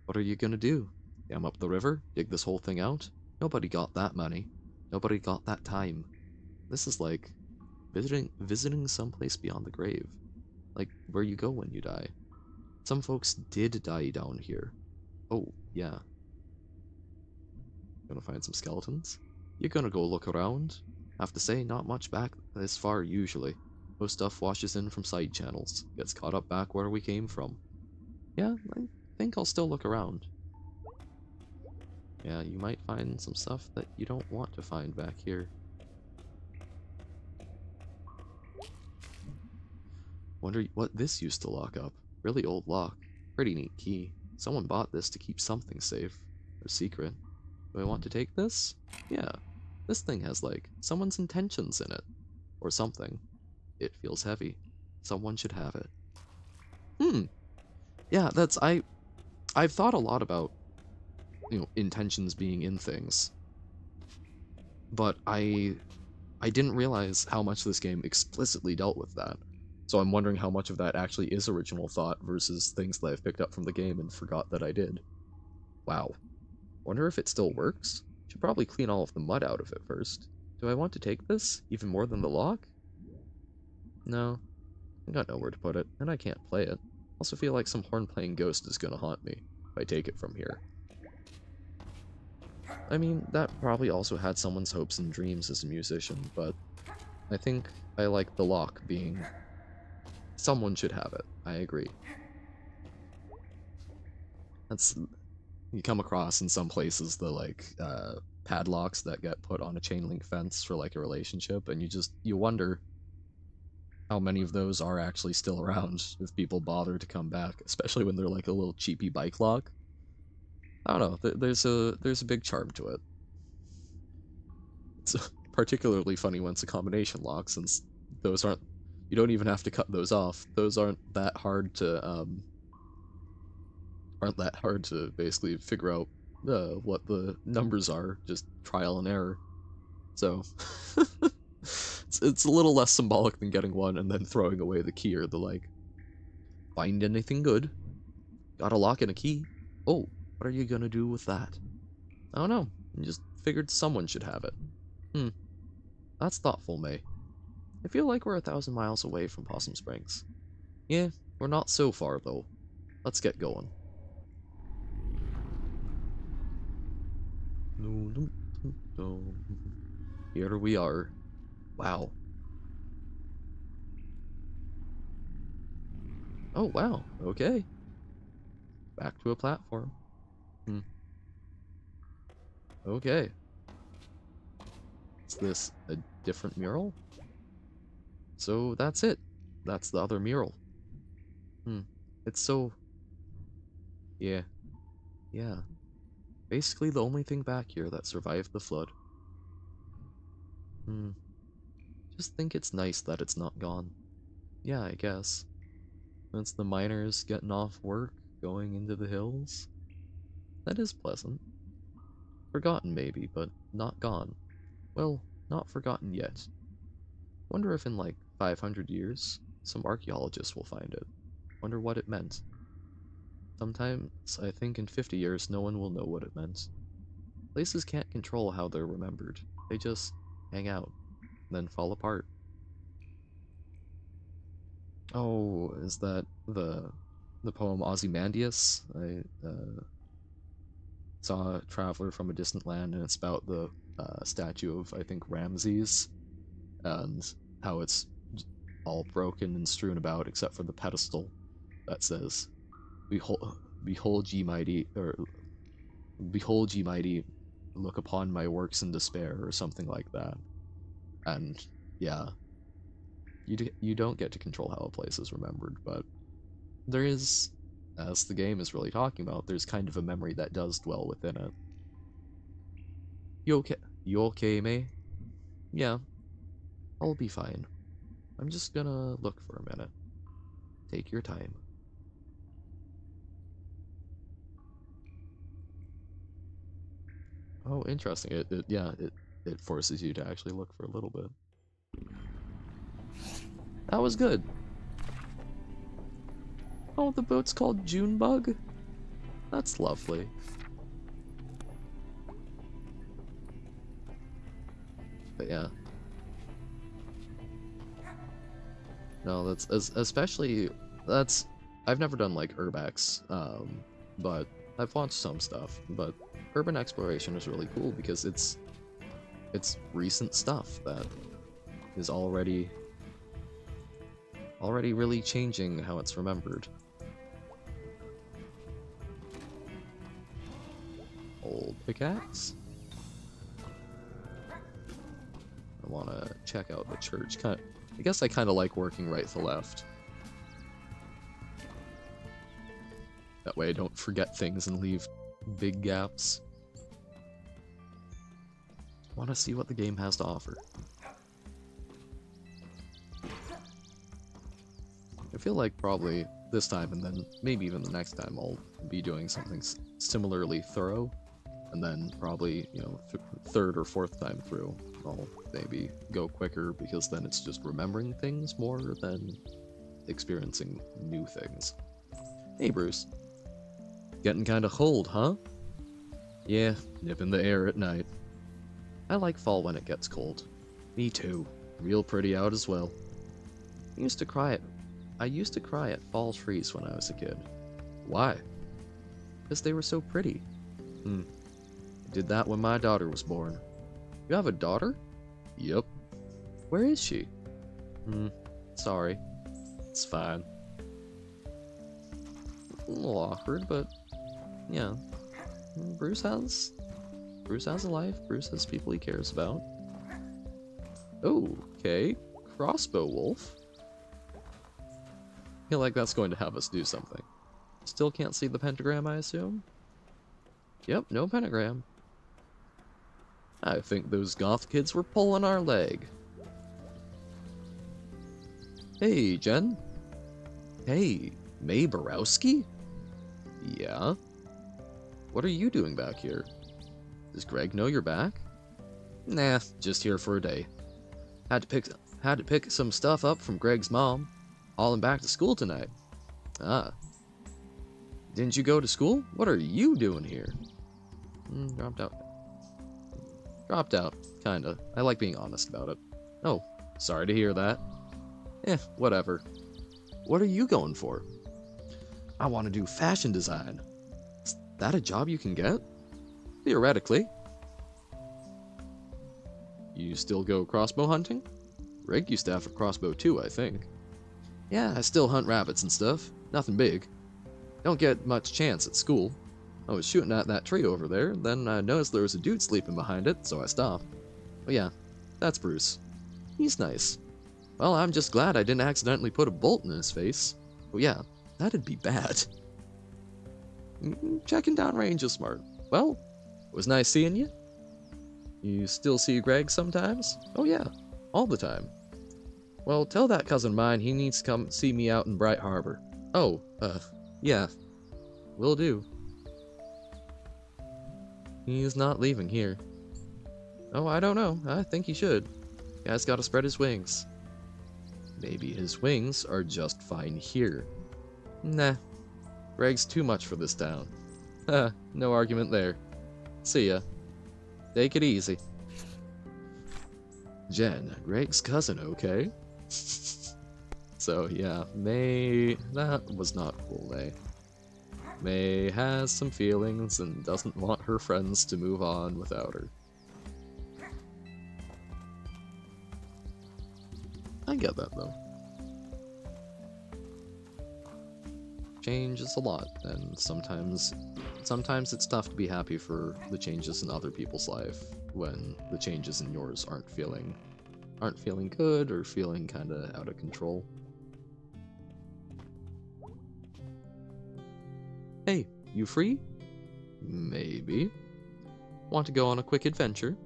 What are you gonna do? Dam up the river? Dig this whole thing out? Nobody got that money. Nobody got that time. This is like visiting visiting someplace beyond the grave. Like where you go when you die. Some folks did die down here. Oh, yeah. Gonna find some skeletons? You're gonna go look around. Have to say, not much back this far usually. Most stuff washes in from side channels, gets caught up back where we came from. Yeah, I think I'll still look around. Yeah, you might find some stuff that you don't want to find back here. Wonder what this used to lock up. Really old lock. Pretty neat key. Someone bought this to keep something safe. Or secret. Do I want to take this? Yeah. This thing has, like, someone's intentions in it. Or something. It feels heavy. Someone should have it. Hmm. Yeah, that's, I, I've thought a lot about, you know, intentions being in things. But I, I didn't realize how much this game explicitly dealt with that. So I'm wondering how much of that actually is original thought versus things that I've picked up from the game and forgot that I did. Wow. Wonder if it still works? Should probably clean all of the mud out of it first. Do I want to take this? Even more than the lock? No. I got nowhere to put it, and I can't play it. Also feel like some horn-playing ghost is gonna haunt me if I take it from here. I mean, that probably also had someone's hopes and dreams as a musician, but I think I like the lock being... Someone should have it. I agree. That's... You come across in some places the, like, uh, padlocks that get put on a chain link fence for, like, a relationship, and you just... You wonder how many of those are actually still around if people bother to come back, especially when they're, like, a little cheapy bike lock. I don't know. Th there's a there's a big charm to it. It's particularly funny when it's a combination lock, since those aren't. You don't even have to cut those off. Those aren't that hard to um. Aren't that hard to basically figure out uh, what the numbers are. Just trial and error. So. it's, it's a little less symbolic than getting one and then throwing away the key or the like. Find anything good? Got a lock and a key. Oh, what are you gonna do with that? I don't know. I just figured someone should have it. Hmm. That's thoughtful, Mae. I feel like we're a thousand miles away from Possum Springs. Yeah, we're not so far, though. Let's get going. Here we are. Wow. Oh, wow. Okay. Back to a platform. Hmm. Okay. Is this a different mural? So that's it. That's the other mural. Hmm. It's so... Yeah. Yeah. Basically the only thing back here that survived the flood. Hmm. Just think it's nice that it's not gone. Yeah, I guess. It's the miners getting off work, going into the hills. That is pleasant. Forgotten maybe, but not gone. Well, not forgotten yet. Wonder if in like 500 years, some archaeologists will find it. Wonder what it meant. Sometimes I think in 50 years no one will know what it meant. Places can't control how they're remembered. They just hang out, then fall apart. Oh, is that the the poem Ozymandias? I uh, saw a traveler from a distant land, and it's about the uh, statue of I think Ramses, and how it's all broken and strewn about except for the pedestal that says, "Behold, behold ye mighty," or "Behold ye mighty, look upon my works in despair," or something like that. And yeah, you d- you don't get to control how a place is remembered, but there is as the game is really talking about, there's kind of a memory that does dwell within it. You okay? You okay, Mae? Yeah. I'll be fine. I'm just gonna look for a minute. Take your time. Oh, interesting. It, it yeah, it, it forces you to actually look for a little bit. That was good. Oh, the boat's called Junebug? That's lovely. But yeah. No, that's especially that's I've never done like urbex, um, but I've watched some stuff. But urban exploration is really cool because it's it's recent stuff that is already already really changing how it's remembered. old pickaxe. I want to check out the church. Kind of, I guess I kind of like working right to left. That way I don't forget things and leave big gaps. want to see what the game has to offer. I feel like probably this time and then maybe even the next time I'll be doing something similarly thorough And then probably, you know, th third or fourth time through, I'll maybe go quicker because then it's just remembering things more than experiencing new things. Hey, Bruce. Getting kinda cold, huh? Yeah, nipping the air at night. I like fall when it gets cold. Me too. Real pretty out as well. I used to cry at I used to cry at fall trees when I was a kid. Why? Because they were so pretty. Hmm. I did that when my daughter was born. You have a daughter? Yep. Where is she? Hmm. Sorry. It's fine. A little awkward, but yeah. Bruce has Bruce has a life. Bruce has people he cares about. Oh, okay. Crossbow wolf. I feel like that's going to have us do something. Still can't see the pentagram, I assume? Yep, no pentagram. I think those goth kids were pulling our leg. Hey, Jen. Hey, Mae Borowski? Yeah? What are you doing back here? Does Gregg know you're back? Nah, just here for a day. Had to pick had to pick some stuff up from Gregg's mom. All in back to school tonight. Ah. Didn't you go to school? What are you doing here? Mm, dropped out. Dropped out, kinda. I like being honest about it. Oh, sorry to hear that. Eh, whatever. What are you going for? I want to do fashion design. That a job you can get? Theoretically. You still go crossbow hunting? Gregg used to have a crossbow too, I think. Yeah, I still hunt rabbits and stuff. Nothing big. Don't get much chance at school. I was shooting at that tree over there, then I noticed there was a dude sleeping behind it, so I stopped. But yeah, that's Bruce. He's nice. Well, I'm just glad I didn't accidentally put a bolt in his face. Oh yeah, that'd be bad. Mm, checking down range is smart. Well, it was nice seeing you. You still see Gregg sometimes? Oh yeah, all the time. Well, tell that cousin mine he needs to come see me out in Bright Harbor. Oh, uh, yeah. Will do. He's not leaving here. Oh, I don't know. I think he should. Guy's gotta spread his wings. Maybe his wings are just fine here. Nah. Gregg's too much for this town. Huh, no argument there. See ya. Take it easy. Jen, Gregg's cousin, okay? so, yeah, Mae... That was not cool, Mae. May has some feelings and doesn't want her friends to move on without her. I get that, though. Change is a lot, and sometimes sometimes it's tough to be happy for the changes in other people's life when the changes in yours aren't feeling aren't feeling good or feeling kinda out of control. Hey, you free? Maybe. Want to go on a quick adventure?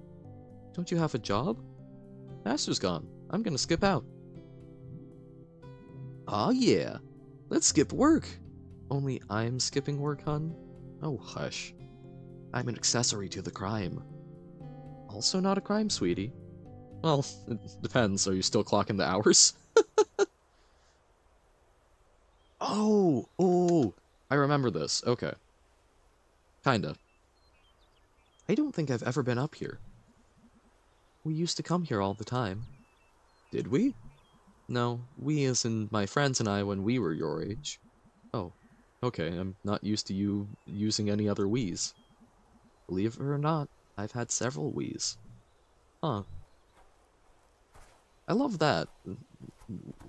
Don't you have a job? Master's gone. I'm gonna skip out. Ah, yeah. Let's skip work. Only I'm skipping work, hun? Oh, hush. I'm an accessory to the crime. Also not a crime, sweetie. Well, it depends. Are you still clocking the hours? oh, oh, I remember this. Okay. Kinda. I don't think I've ever been up here. We used to come here all the time. Did we? No, we as in my friends and I when we were your age. Oh, okay, I'm not used to you using any other Wii's. Believe it or not, I've had several Wii's. Huh. I love that.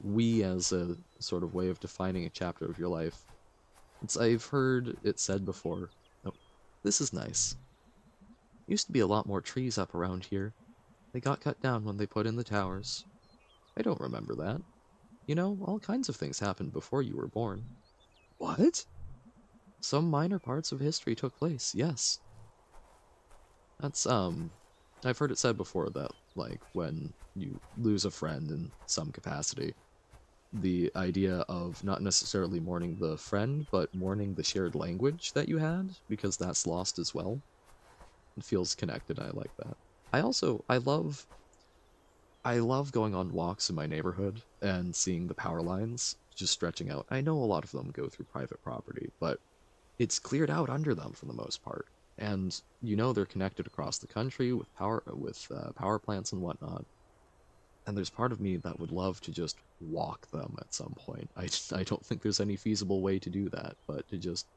We as a sort of way of defining a chapter of your life. It's, I've heard it said before. Oh, this is nice. Used to be a lot more trees up around here. They got cut down when they put in the towers. I don't remember that. You know, all kinds of things happened before you were born. What? Some minor parts of history took place, yes. That's, um, I've heard it said before that, like, when you lose a friend in some capacity, the idea of not necessarily mourning the friend, but mourning the shared language that you had, because that's lost as well. It feels connected. I like that. I also I love I love going on walks in my neighborhood and seeing the power lines just stretching out. I know a lot of them go through private property, but it's cleared out under them for the most part. And you know they're connected across the country with power with uh, power plants and whatnot. And there's part of me that would love to just walk them at some point. I, I don't think there's any feasible way to do that, but to just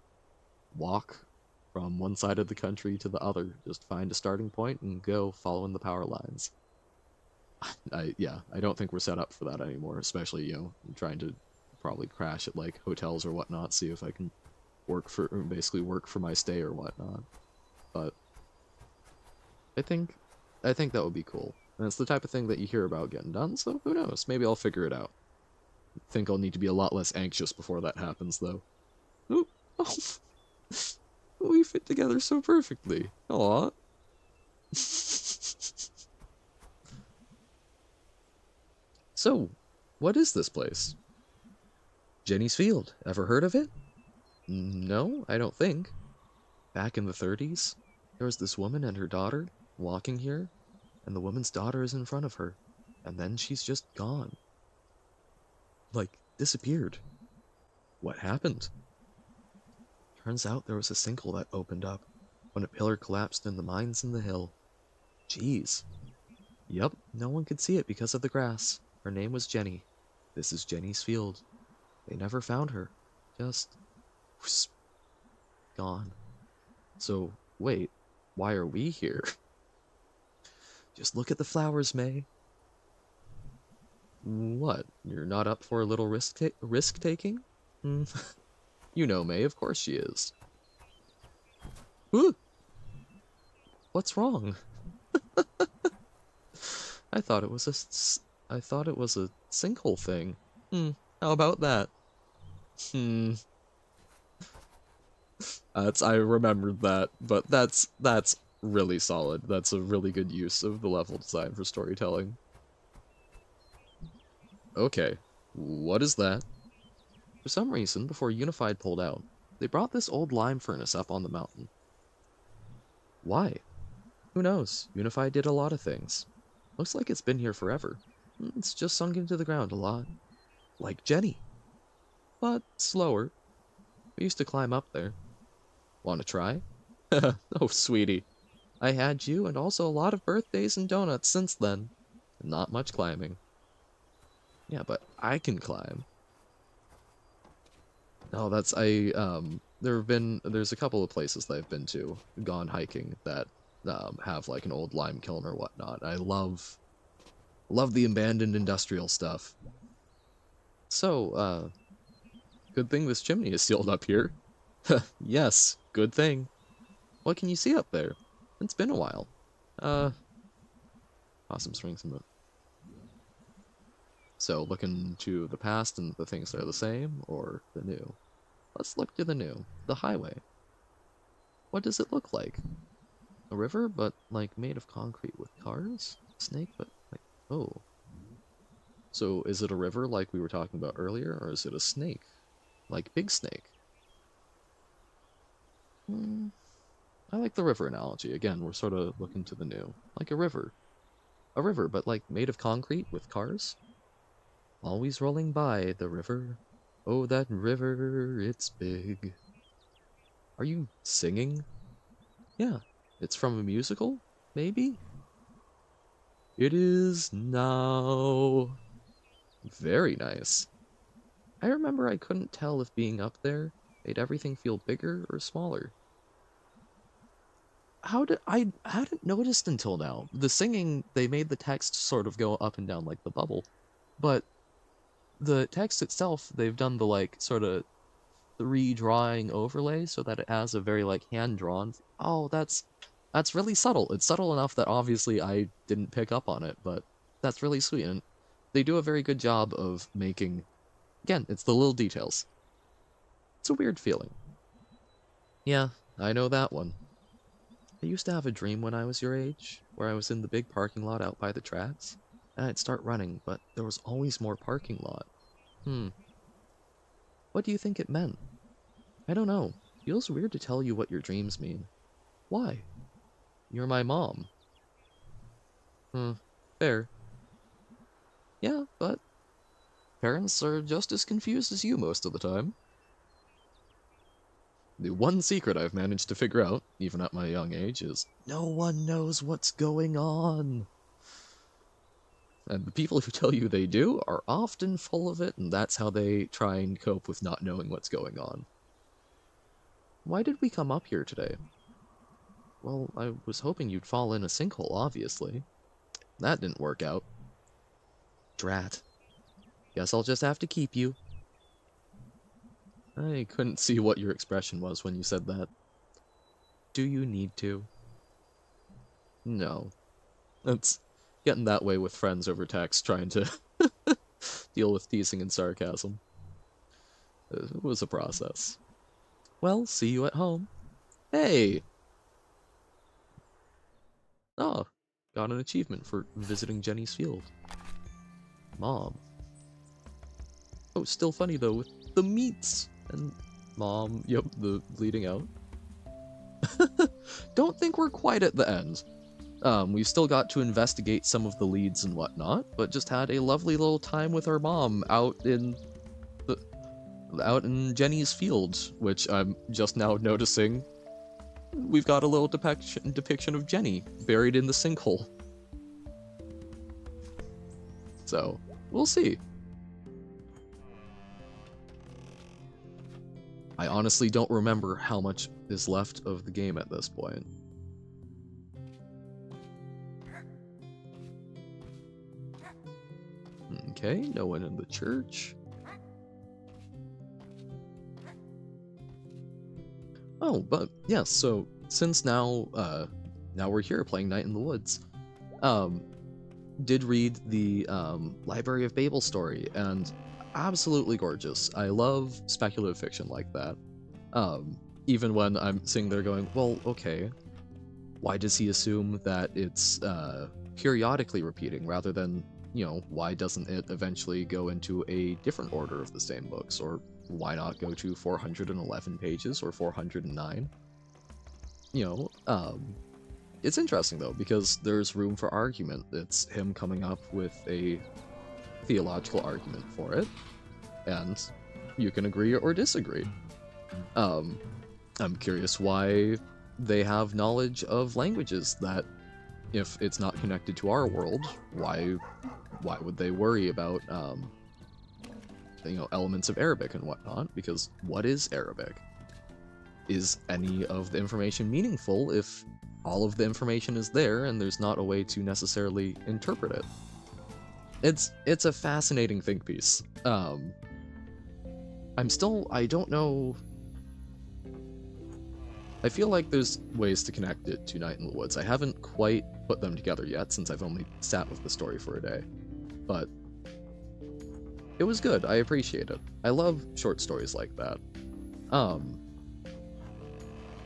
walk from one side of the country to the other, just find a starting point and go following the power lines. I yeah, I don't think we're set up for that anymore. Especially you know, trying to probably crash at like hotels or whatnot, see if I can work for basically work for my stay or whatnot. But I think I think that would be cool. And it's the type of thing that you hear about getting done, so who knows? Maybe I'll figure it out. Think I'll need to be a lot less anxious before that happens though. Ooh, oh. we fit together so perfectly. Aww. So, what is this place? Jenny's Field. Ever heard of it? No, I don't think. Back in the 30s, there was this woman and her daughter walking here, and the woman's daughter is in front of her, and then she's just gone. Like, disappeared. What happened? Turns out there was a sinkhole that opened up when a pillar collapsed in the mines in the hill. Jeez. Yep, no one could see it because of the grass. Her name was Jenny. This is Jenny's field. They never found her. Just... Gone. So, wait, why are we here? Just look at the flowers, Mae. What? You're not up for a little risk ta risk taking? Hmm. you know Mae, of course she is. Ooh. What's wrong? I thought it was a I thought it was a sinkhole thing. Hmm, how about that? Hmm. That's I remembered that, but that's that's really solid. That's a really good use of the level design for storytelling. Okay, what is that? For some reason, before Unified pulled out, they brought this old lime furnace up on the mountain. Why? Who knows? Unified did a lot of things. Looks like it's been here forever. It's just sunk into the ground a lot. Like Jenny. But slower. We used to climb up there. Want to try? oh, sweetie. I had you and also a lot of birthdays and donuts since then. Not much climbing. Yeah, but I can climb. No, that's I um there have been there's a couple of places that I've been to, gone hiking that um, have like an old lime kiln or whatnot. I love Love the abandoned industrial stuff. So, uh, good thing this chimney is sealed up here. yes, good thing. What can you see up there? It's been a while. Uh, Possum Springs and So, looking to the past and the things that are the same, or the new? Let's look to the new. The highway. What does it look like? A river, but, like, made of concrete with cars? Snake, but, like, Oh. So is it a river like we were talking about earlier, or is it a snake? Like Big Snake? Hmm. I like the river analogy. Again, we're sort of looking to the new. Like a river. A river, but like made of concrete with cars? Always rolling by the river. Oh, that river, it's big. Are you singing? Yeah. It's from a musical? Maybe? It is now. Very nice. I remember I couldn't tell if being up there made everything feel bigger or smaller. How did I hadn't noticed until now. The singing they made the text sort of go up and down like the bubble. But the text itself, they've done the like sort of three drawing overlay so that it has a very like hand drawn. Oh, that's that's really subtle. It's subtle enough that obviously I didn't pick up on it, but that's really sweet. And they do a very good job of making, again, it's the little details. It's a weird feeling. Yeah, I know that one. I used to have a dream when I was your age, where I was in the big parking lot out by the tracks, and I'd start running, but there was always more parking lot. Hmm. What do you think it meant? I don't know. Feels weird to tell you what your dreams mean. Why? You're my mom. Hmm, fair. Yeah, but parents are just as confused as you most of the time. The one secret I've managed to figure out, even at my young age, is no one knows what's going on. And the people who tell you they do are often full of it, and that's how they try and cope with not knowing what's going on. Why did we come up here today? Well, I was hoping you'd fall in a sinkhole, obviously. That didn't work out. Drat. Guess I'll just have to keep you. I couldn't see what your expression was when you said that. Do you need to? No. It's getting that way with friends over text, trying to deal with teasing and sarcasm. It was a process. Well, see you at home. Hey! Oh, got an achievement for visiting Jenny's field. Mom. Oh, still funny though, with the meats! And mom, yep, the bleeding out. Don't think we're quite at the end. Um, we've still got to investigate some of the leads and whatnot, but just had a lovely little time with our mom out in the out in Jenny's field, which I'm just now noticing. We've got a little depiction depiction of Jenny buried in the sinkhole. So, we'll see. I honestly don't remember how much is left of the game at this point. Okay, no one in the church. Oh, but yes, so since now uh now we're here playing Night in the Woods. Um did read the um Library of Babel story and absolutely gorgeous. I love speculative fiction like that. Um, even when I'm sitting there going, well, okay, why does he assume that it's uh, periodically repeating rather than, you know, why doesn't it eventually go into a different order of the same books? Or why not go to 411 pages or 409? You know, um, it's interesting though, because there's room for argument. It's him coming up with a theological argument for it, and you can agree or disagree. Um, I'm curious why they have knowledge of languages that, if it's not connected to our world, why why would they worry about um, you know elements of Arabic and whatnot? Because what is Arabic? Is any of the information meaningful if all of the information is there and there's not a way to necessarily interpret it? It's it's a fascinating think piece. Um, I'm still I don't know. I feel like there's ways to connect it to Night in the Woods. I haven't quite put them together yet since I've only sat with the story for a day, but it was good. I appreciate it. I love short stories like that. Um,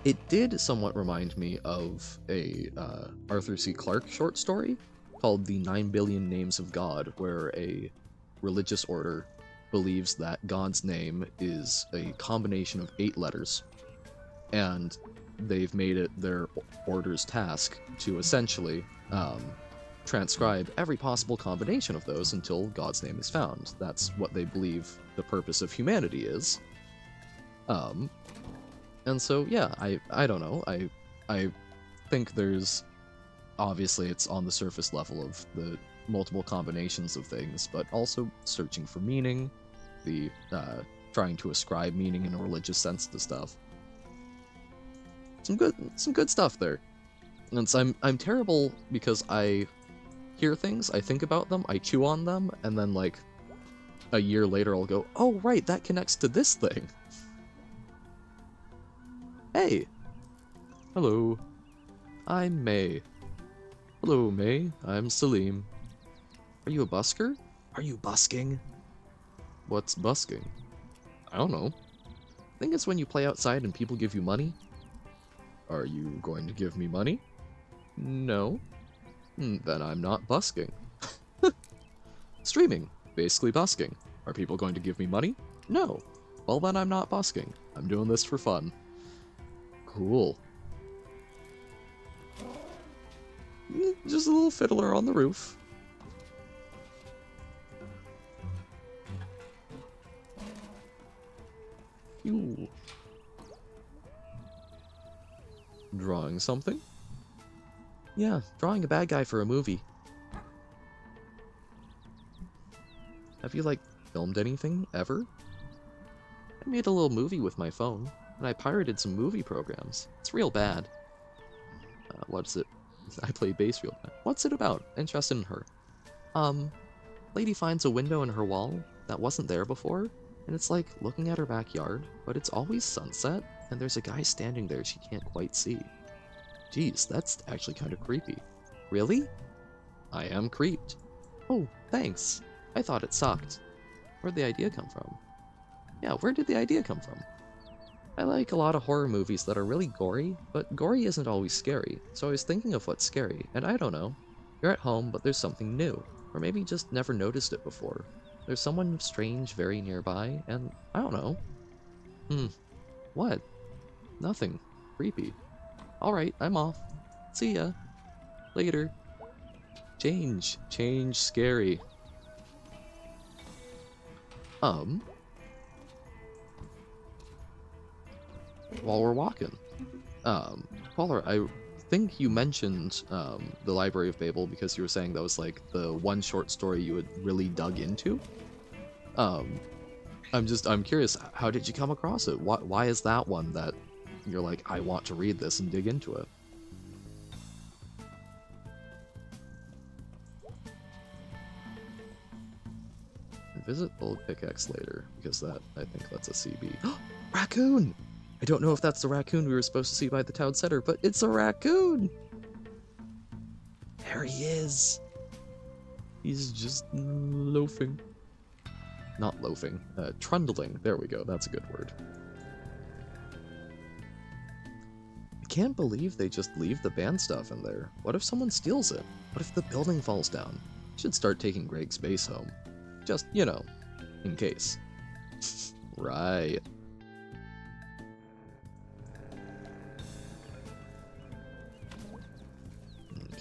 it did somewhat remind me of a uh, Arthur C. Clarke short story called The Nine Billion Names of God, where a religious order believes that God's name is a combination of eight letters, and they've made it their order's task to essentially um, transcribe every possible combination of those until God's name is found. That's what they believe the purpose of humanity is. Um, and so yeah, I I don't know. I I think there's obviously it's on the surface level of the multiple combinations of things, but also searching for meaning, the uh, trying to ascribe meaning in a religious sense to stuff. Some good, some good stuff there. And so I'm I'm terrible because I hear things, I think about them, I chew on them, and then like a year later I'll go, oh right, that connects to this thing. Hey. Hello. I'm Mae. Hello, Mae. I'm Salim. Are you a busker? Are you busking? What's busking? I don't know. I think it's when you play outside and people give you money. Are you going to give me money? No. Hmm, then I'm not busking. Streaming. Basically busking. Are people going to give me money? No. Well then I'm not busking. I'm doing this for fun. Cool. Just a little fiddler on the roof. You drawing something? Yeah, drawing a bad guy for a movie. Have you like filmed anything ever? I made a little movie with my phone, and I pirated some movie programs. It's real bad. Uh, what's it? I play bass real bad. What's it about? Interested in her. Um, lady finds a window in her wall that wasn't there before, and it's like looking at her backyard, but it's always sunset, and there's a guy standing there she can't quite see. Geez, that's actually kind of creepy. Really? I am creeped. Oh, thanks. I thought it sucked. Where'd the idea come from? Yeah, where did the idea come from? I like a lot of horror movies that are really gory, but gory isn't always scary, so I was thinking of what's scary, and I don't know. You're at home, but there's something new, or maybe just never noticed it before. There's someone strange very nearby, and I don't know. Hmm. What? Nothing. Creepy. Alright, I'm off. See ya. Later. Change. Change scary. Um. While we're walking. Um, Paula, I think you mentioned um, the Library of Babel because you were saying that was like the one short story you had really dug into. Um, I'm just, I'm curious, how did you come across it? Why, why is that one that you're like, I want to read this and dig into it? Visit Old Pickaxe later, because that, I think that's a CB. raccoon! I don't know if that's the raccoon we were supposed to see by the town center, but it's a raccoon! There he is! He's just loafing. Not loafing, uh, trundling. There we go, that's a good word. I can't believe they just leave the band stuff in there. What if someone steals it? What if the building falls down? Should start taking Gregg's bass home. Just, you know, in case. right.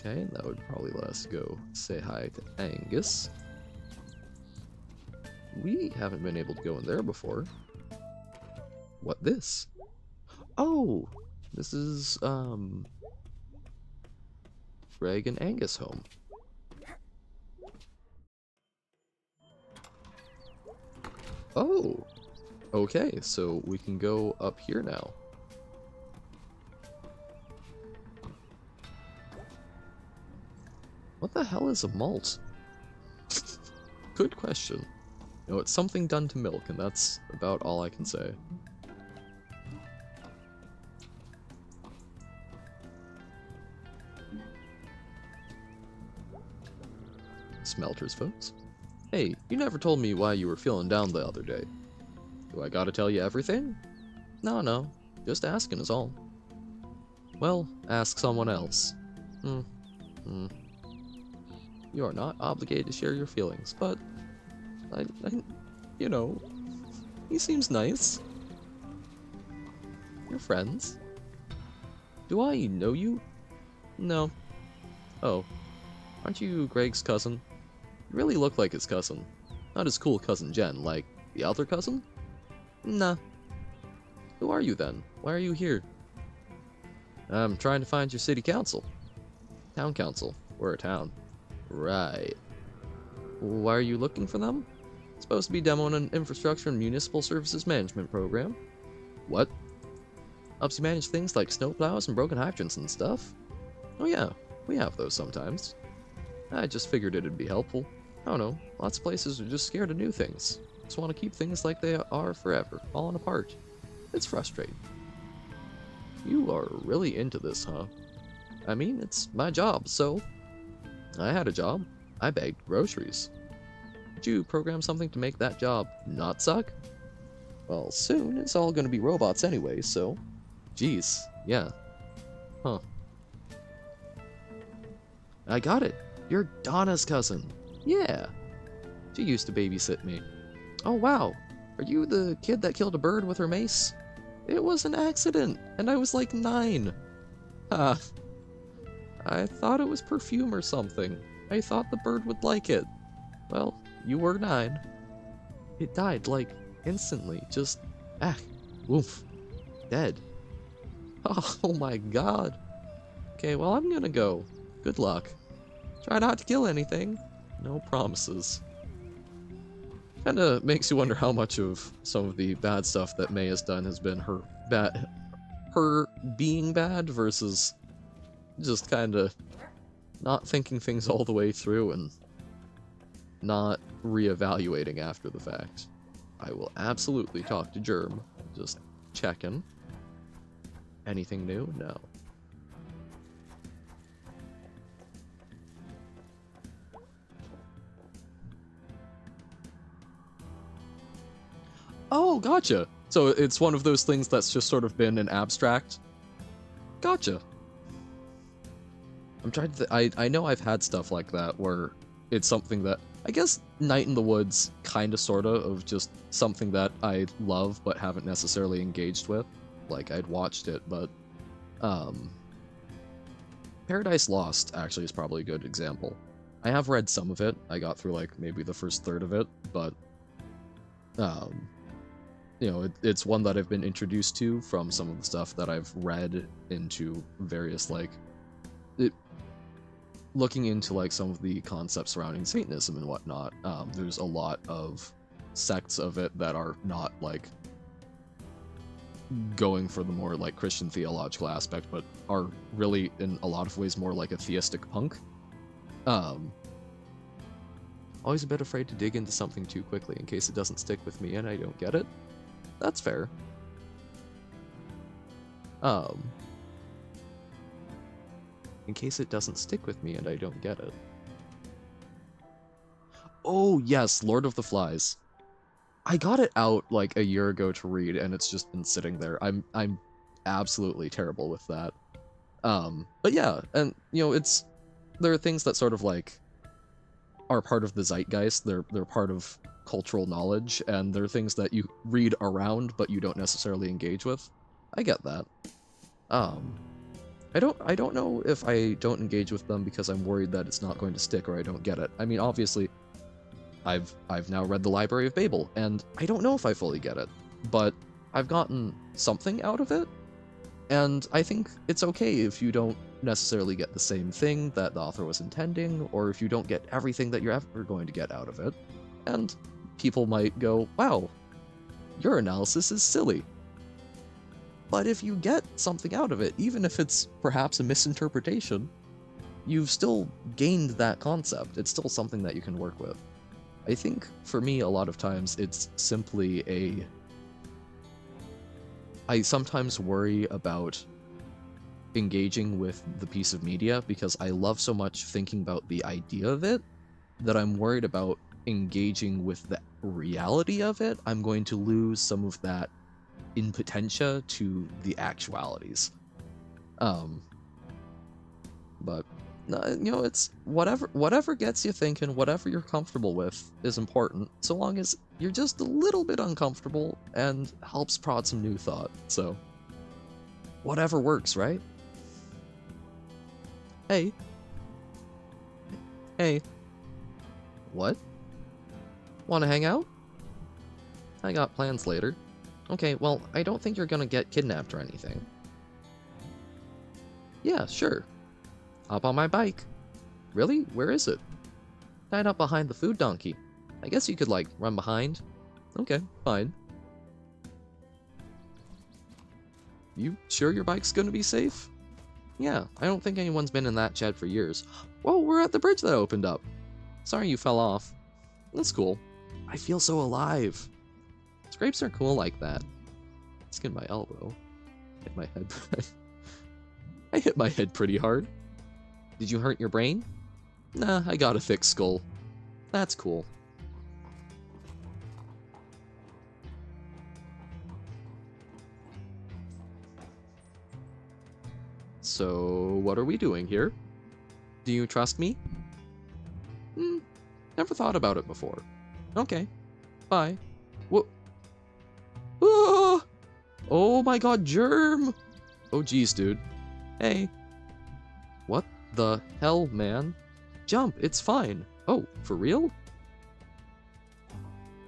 Okay, that would probably let us go say hi to Angus. We haven't been able to go in there before. What this? Oh, this is um Gregg and Angus home. Oh, okay, so we can go up here now. What the hell is a malt? Good question. Know, it's something done to milk, and that's about all I can say. Smelters, folks. Hey, you never told me why you were feeling down the other day. Do I gotta tell you everything? No, no. Just asking is all. Well, ask someone else. Hmm. Hmm. You are not obligated to share your feelings, but I, I, you know, he seems nice. You're friends. Do I know you? No. Oh. Aren't you Gregg's cousin? You really look like his cousin. Not his cool cousin Jen, like the other cousin? Nah. Who are you then? Why are you here? I'm trying to find your city council. Town council. We're a town. Right. Why are you looking for them? Supposed to be demoing an infrastructure and municipal services management program. What? Helps you manage things like snowplows and broken hydrants and stuff. Oh yeah, we have those sometimes. I just figured it'd be helpful. I don't know, lots of places are just scared of new things. Just want to keep things like they are forever, falling apart. It's frustrating. You are really into this, huh? I mean, it's my job, so... I had a job. I bagged groceries. Did you program something to make that job not suck? Well, soon it's all gonna be robots anyway, so... Jeez, yeah. Huh. I got it! You're Donna's cousin! Yeah! She used to babysit me. Oh wow! Are you the kid that killed a bird with her mace? It was an accident, and I was like nine. Ah. I thought it was perfume or something. I thought the bird would like it. Well, you were nine. It died, like, instantly. Just, ah, woof. Dead. Oh my god. Okay, well, I'm gonna go. Good luck. Try not to kill anything. No promises. Kinda makes you wonder how much of some of the bad stuff that Mae has done has been her bad her being bad versus just kinda not thinking things all the way through and not reevaluating after the fact. I will absolutely talk to Germ. Just checking. Anything new? No. Oh, gotcha. So it's one of those things that's just sort of been an abstract. Gotcha. I'm trying to. I I know I've had stuff like that where it's something that I guess Night in the Woods kind of sorta of just something that I love but haven't necessarily engaged with. Like I'd watched it, but um, Paradise Lost actually is probably a good example. I have read some of it. I got through like maybe the first third of it, but um, you know, it, it's one that I've been introduced to from some of the stuff that I've read into various like looking into like some of the concepts surrounding Satanism and whatnot. Um, there's a lot of sects of it that are not like going for the more like Christian theological aspect, but are really in a lot of ways more like a theistic punk. Um, always a bit afraid to dig into something too quickly in case it doesn't stick with me and I don't get it. That's fair. Um, in case it doesn't stick with me and I don't get it. Oh yes, Lord of the Flies. I got it out like a year ago to read and it's just been sitting there. I'm I'm absolutely terrible with that. Um, but yeah, and you know, it's there are things that sort of like are part of the zeitgeist. They're they're part of cultural knowledge and they're things that you read around but you don't necessarily engage with. I get that. Um I don't I don't know if I don't engage with them because I'm worried that it's not going to stick or I don't get it. I mean, obviously I've I've now read the Library of Babel and I don't know if I fully get it, but I've gotten something out of it. And I think it's okay if you don't necessarily get the same thing that the author was intending or if you don't get everything that you're ever going to get out of it. And people might go, "Wow, your analysis is silly." But if you get something out of it, even if it's perhaps a misinterpretation, you've still gained that concept. It's still something that you can work with. I think for me, a lot of times it's simply a. I sometimes worry about engaging with the piece of media because I love so much thinking about the idea of it that I'm worried about engaging with the reality of it. I'm going to lose some of that in potentia to the actualities. Um, but you know, it's whatever whatever gets you thinking, whatever you're comfortable with is important, so long as you're just a little bit uncomfortable and helps prod some new thought. So, whatever works, right? Hey. Hey. What? Want to hang out? I got plans later. Okay, well, I don't think you're gonna get kidnapped or anything. Yeah, sure. Hop on my bike. Really? Where is it? Tied up behind the food donkey. I guess you could, like, run behind. Okay, fine. You sure your bike's gonna be safe? Yeah, I don't think anyone's been in that shed for years. Whoa, we're at the bridge that opened up. Sorry you fell off. That's cool. I feel so alive. Scrapes are cool like that. Skin my elbow. Hit my head. I hit my head pretty hard. Did you hurt your brain? Nah, I got a thick skull. That's cool. So, what are we doing here? Do you trust me? Hmm, never thought about it before. Okay, bye. What? Oh, oh my god, Germ! Oh geez, dude. Hey. What the hell, man? Jump, it's fine. Oh, for real?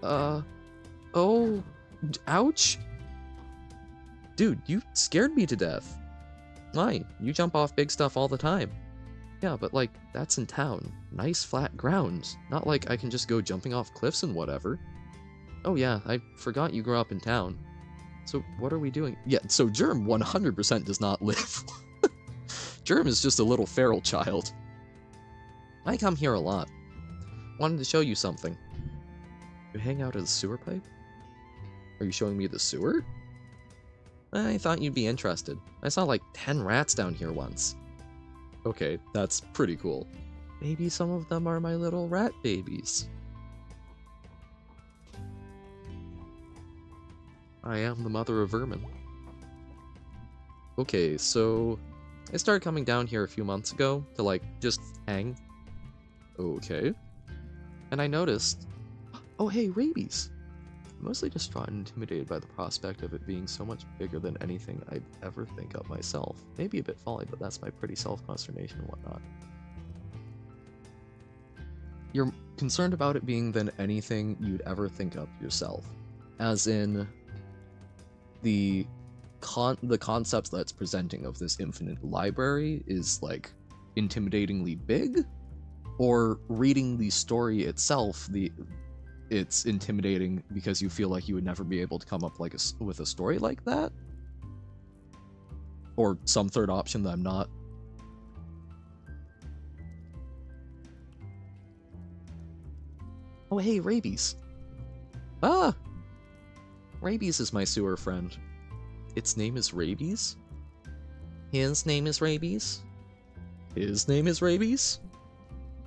Uh, oh, ouch. Dude, you scared me to death. Why? You jump off big stuff all the time. Yeah, but like, that's in town. Nice flat ground. Not like I can just go jumping off cliffs and whatever. Oh yeah, I forgot you grew up in town. So what are we doing? Yeah, so Germ 100% does not live. Germ is just a little feral child. I come here a lot. Wanted to show you something. You hang out at the sewer pipe? Are you showing me the sewer? I thought you'd be interested. I saw like 10 rats down here once. Okay, that's pretty cool. Maybe some of them are my little rat babies. I am the mother of vermin. Okay, so I started coming down here a few months ago to like just hang. Okay. And I noticed, oh hey, rabies! mostly distraught and intimidated by the prospect of it being so much bigger than anything I'd ever think of myself. Maybe a bit folly, but that's my pretty self-consternation and whatnot. You're concerned about it being than anything you'd ever think of yourself. As in, the con the concepts that's presenting of this infinite library is like intimidatingly big? Or reading the story itself the it's intimidating because you feel like you would never be able to come up like a, with a story like that? Or some third option that I'm not? Oh hey rabies. Ah Rabies is my sewer friend its name is Rabies? His name is Rabies? His name is Rabies?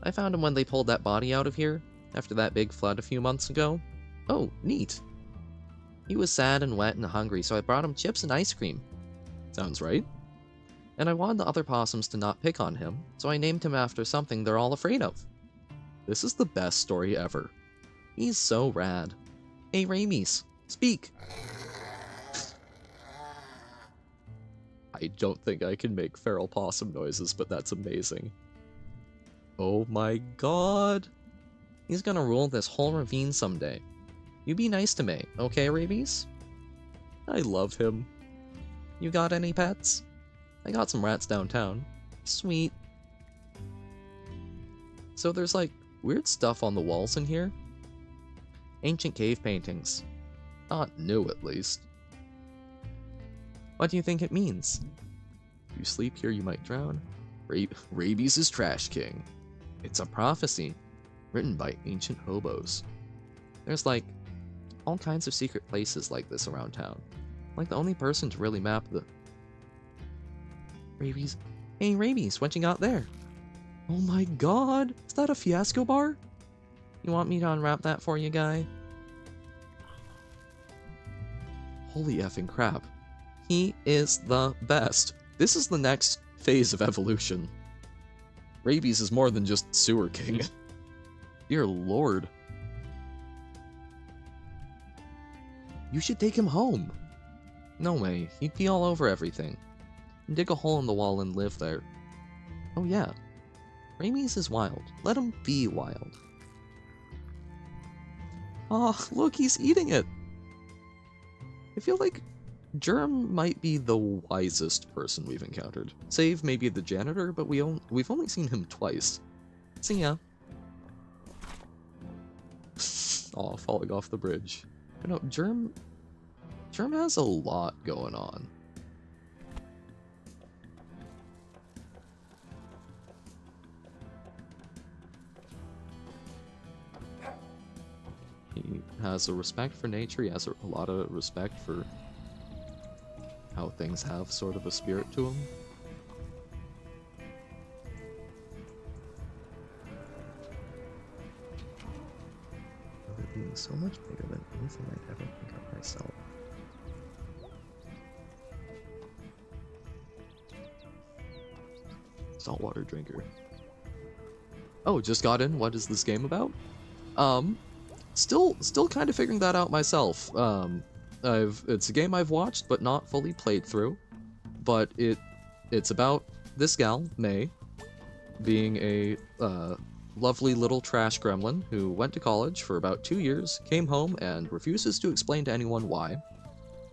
I found him when they pulled that body out of here, after that big flood a few months ago. Oh, neat. He was sad and wet and hungry, so I brought him chips and ice cream. Sounds right. And I wanted the other possums to not pick on him, so I named him after something they're all afraid of. This is the best story ever. He's so rad. Hey, Rabies, speak! I don't think I can make feral possum noises, but that's amazing. Oh my god! He's gonna rule this whole ravine someday. You be nice to me, okay, Rabies? I love him. You got any pets? I got some rats downtown. Sweet. So there's like weird stuff on the walls in here. Ancient cave paintings. Not new, at least. What do you think it means? If you sleep here, you might drown. Ra Rabies is Trash King. It's a prophecy, written by ancient hobos. There's like all kinds of secret places like this around town. Like the only person to really map the Rabies. Hey Rabies, what you got there? Oh my god, is that a fiasco bar? You want me to unwrap that for you, guy? Holy effing crap. He is the best. This is the next phase of evolution. Rabies is more than just Sewer King. Hmm. Dear lord. You should take him home. No way, he'd be all over everything. Dig a hole in the wall and live there. Oh yeah, Rabies is wild. Let him be wild. Oh, look, he's eating it! I feel like Germ might be the wisest person we've encountered. Save maybe the janitor, but we on we've only seen him twice. See ya. Aw, falling off the bridge. Know, Germ... Germ has a lot going on. He has a respect for nature, he has a, a lot of respect for how things have sort of a spirit to them. Being so much bigger than anything I'd ever think of myself. Saltwater drinker. Oh, just got in. What is this game about? Um, still, still kind of figuring that out myself. Um, I've it's a game I've watched but not fully played through, but it it's about this gal Mae, being a uh, lovely little trash gremlin who went to college for about two years, came home, and refuses to explain to anyone why,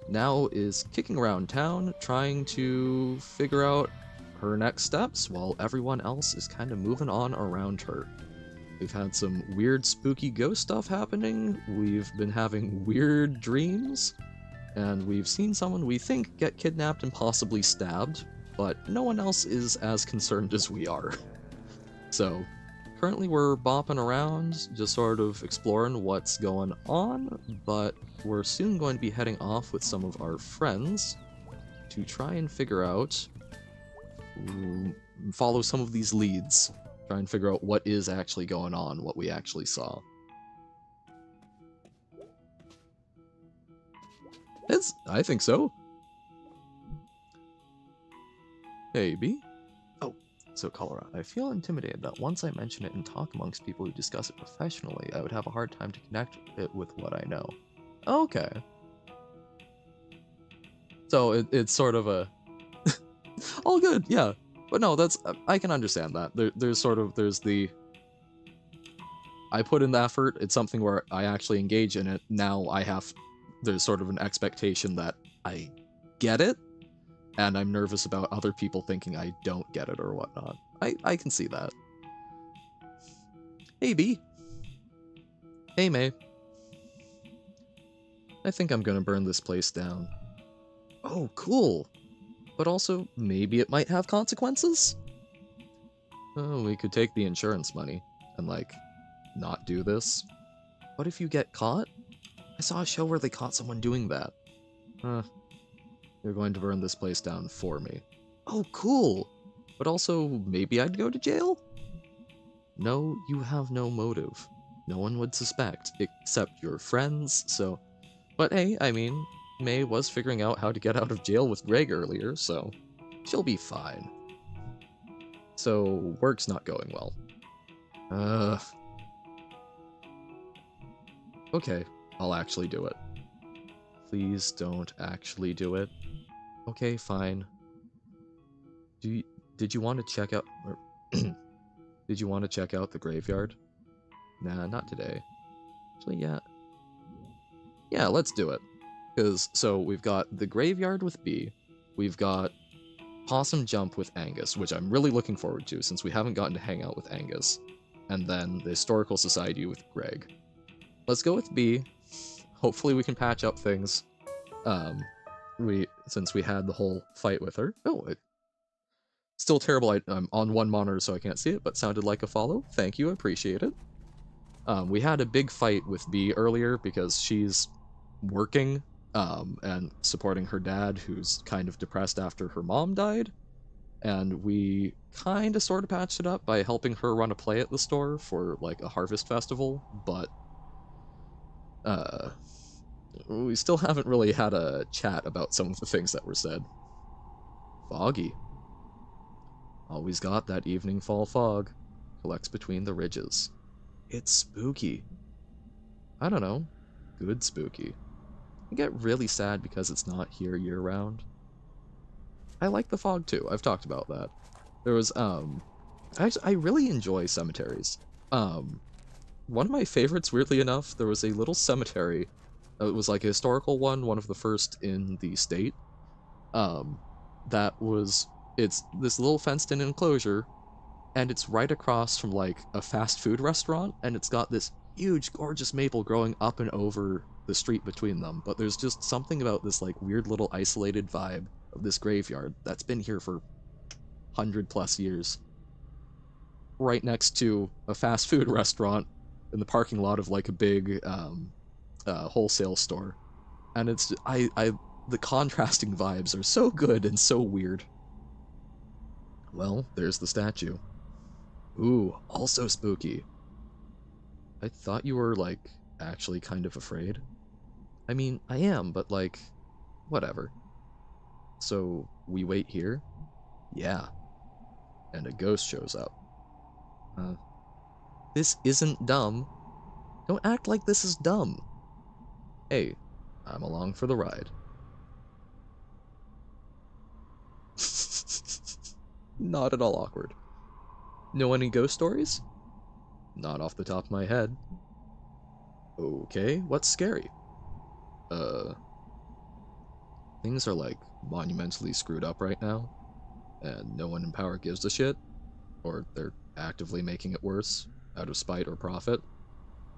now is kicking around town trying to figure out her next steps while everyone else is kind of moving on around her. We've had some weird spooky ghost stuff happening, we've been having weird dreams, and we've seen someone we think get kidnapped and possibly stabbed, but no one else is as concerned as we are. So, currently we're bopping around, just sort of exploring what's going on, but we're soon going to be heading off with some of our friends to try and figure out, mm, follow some of these leads, try and figure out what is actually going on, what we actually saw. It's, I think so. Maybe. Oh, so Colorado. I feel intimidated that once I mention it and talk amongst people who discuss it professionally, I would have a hard time to connect it with what I know. Okay. So it, it's sort of a... All good, yeah. But no, that's... Uh, I can understand that. There, there's sort of... There's the... I put in the effort, it's something where I actually engage in it, now I have there's sort of an expectation that I get it, and I'm nervous about other people thinking I don't get it or whatnot. I, I can see that. Hey, Bea. Hey, Mae. I think I'm gonna burn this place down. Oh, cool. But also, maybe it might have consequences? Oh, we could take the insurance money and, like, not do this. What if you get caught? I saw a show where they caught someone doing that. Huh. You're going to burn this place down for me. Oh, cool! But also, maybe I'd go to jail? No, you have no motive. No one would suspect, except your friends, so... But hey, I mean, Mae was figuring out how to get out of jail with Gregg earlier, so... She'll be fine. So, work's not going well. Uh... Okay, I'll actually do it. Please don't actually do it. Okay, fine. Do you, did you want to check out or, Did you want to check out the graveyard? Nah, not today. Actually, yeah. Yeah, let's do it. Cuz so we've got the graveyard with Bea. We've got Possum Jump with Angus, which I'm really looking forward to since we haven't gotten to hang out with Angus. And then the Historical Society with Gregg. Let's go with Bea, hopefully we can patch up things. Um, we since we had the whole fight with her. Oh, it, still terrible. I, am on one monitor, so I can't see it, but sounded like a follow. Thank you, I appreciate it. Um, we had a big fight with Bea earlier because she's working um, and supporting her dad, who's kind of depressed after her mom died. And we kind of sort of patched it up by helping her run a play at the store for like a harvest festival, but uh, we still haven't really had a chat about some of the things that were said. Foggy. Always got that evening fall fog. Collects between the ridges. It's spooky. I don't know. Good spooky. I get really sad because it's not here year round. I like the fog too. I've talked about that. There was, um... I, I really enjoy cemeteries. Um, one of my favorites, weirdly enough, there was a little cemetery. It was like a historical one, one of the first in the state. Um, that was it's this little fenced-in enclosure, and it's right across from like a fast food restaurant, and it's got this huge, gorgeous maple growing up and over the street between them. But there's just something about this like weird little isolated vibe of this graveyard that's been here for hundred plus years. Right next to a fast food restaurant in the parking lot of like a big um, uh, wholesale store, and it's I I the contrasting vibes are so good and so weird. Well, there's the statue. Ooh, also spooky. I thought you were like actually kind of afraid. I mean, I am, but like, whatever. So, we wait here? Yeah. And a ghost shows up. Uh, this isn't dumb. Don't act like this is dumb. Hey, I'm along for the ride. Not at all awkward. Know any ghost stories? Not off the top of my head. Okay, what's scary? Uh. Things are like monumentally screwed up right now, and no one in power gives a shit, or they're actively making it worse out of spite or profit.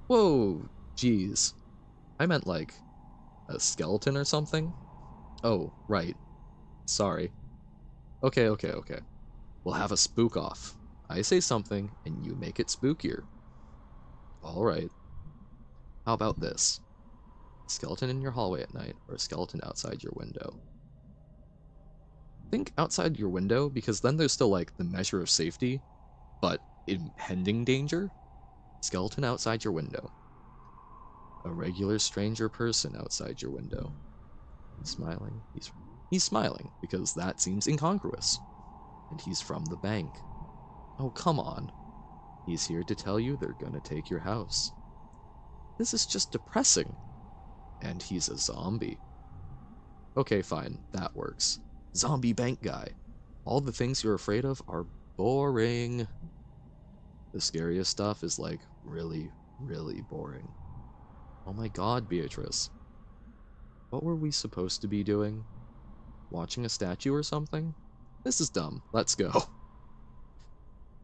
Whoa, jeez. I meant like a skeleton or something? Oh, right. Sorry. Okay, okay, okay. We'll have a spook off. I say something, and you make it spookier. Alright. How about this? skeleton in your hallway at night, or a skeleton outside your window. Think outside your window, because then there's still, like, the measure of safety, but impending danger? Skeleton outside your window. A regular stranger person outside your window. He's smiling. He's he's smiling because that seems incongruous. And he's from the bank. Oh, come on. He's here to tell you they're gonna take your house. This is just depressing. And he's a zombie. Okay, fine, that works. Zombie bank guy. All the things you're afraid of are boring. The scariest stuff is like really, really boring. Oh my god, Beatrice. What were we supposed to be doing? Watching a statue or something? This is dumb. Let's go.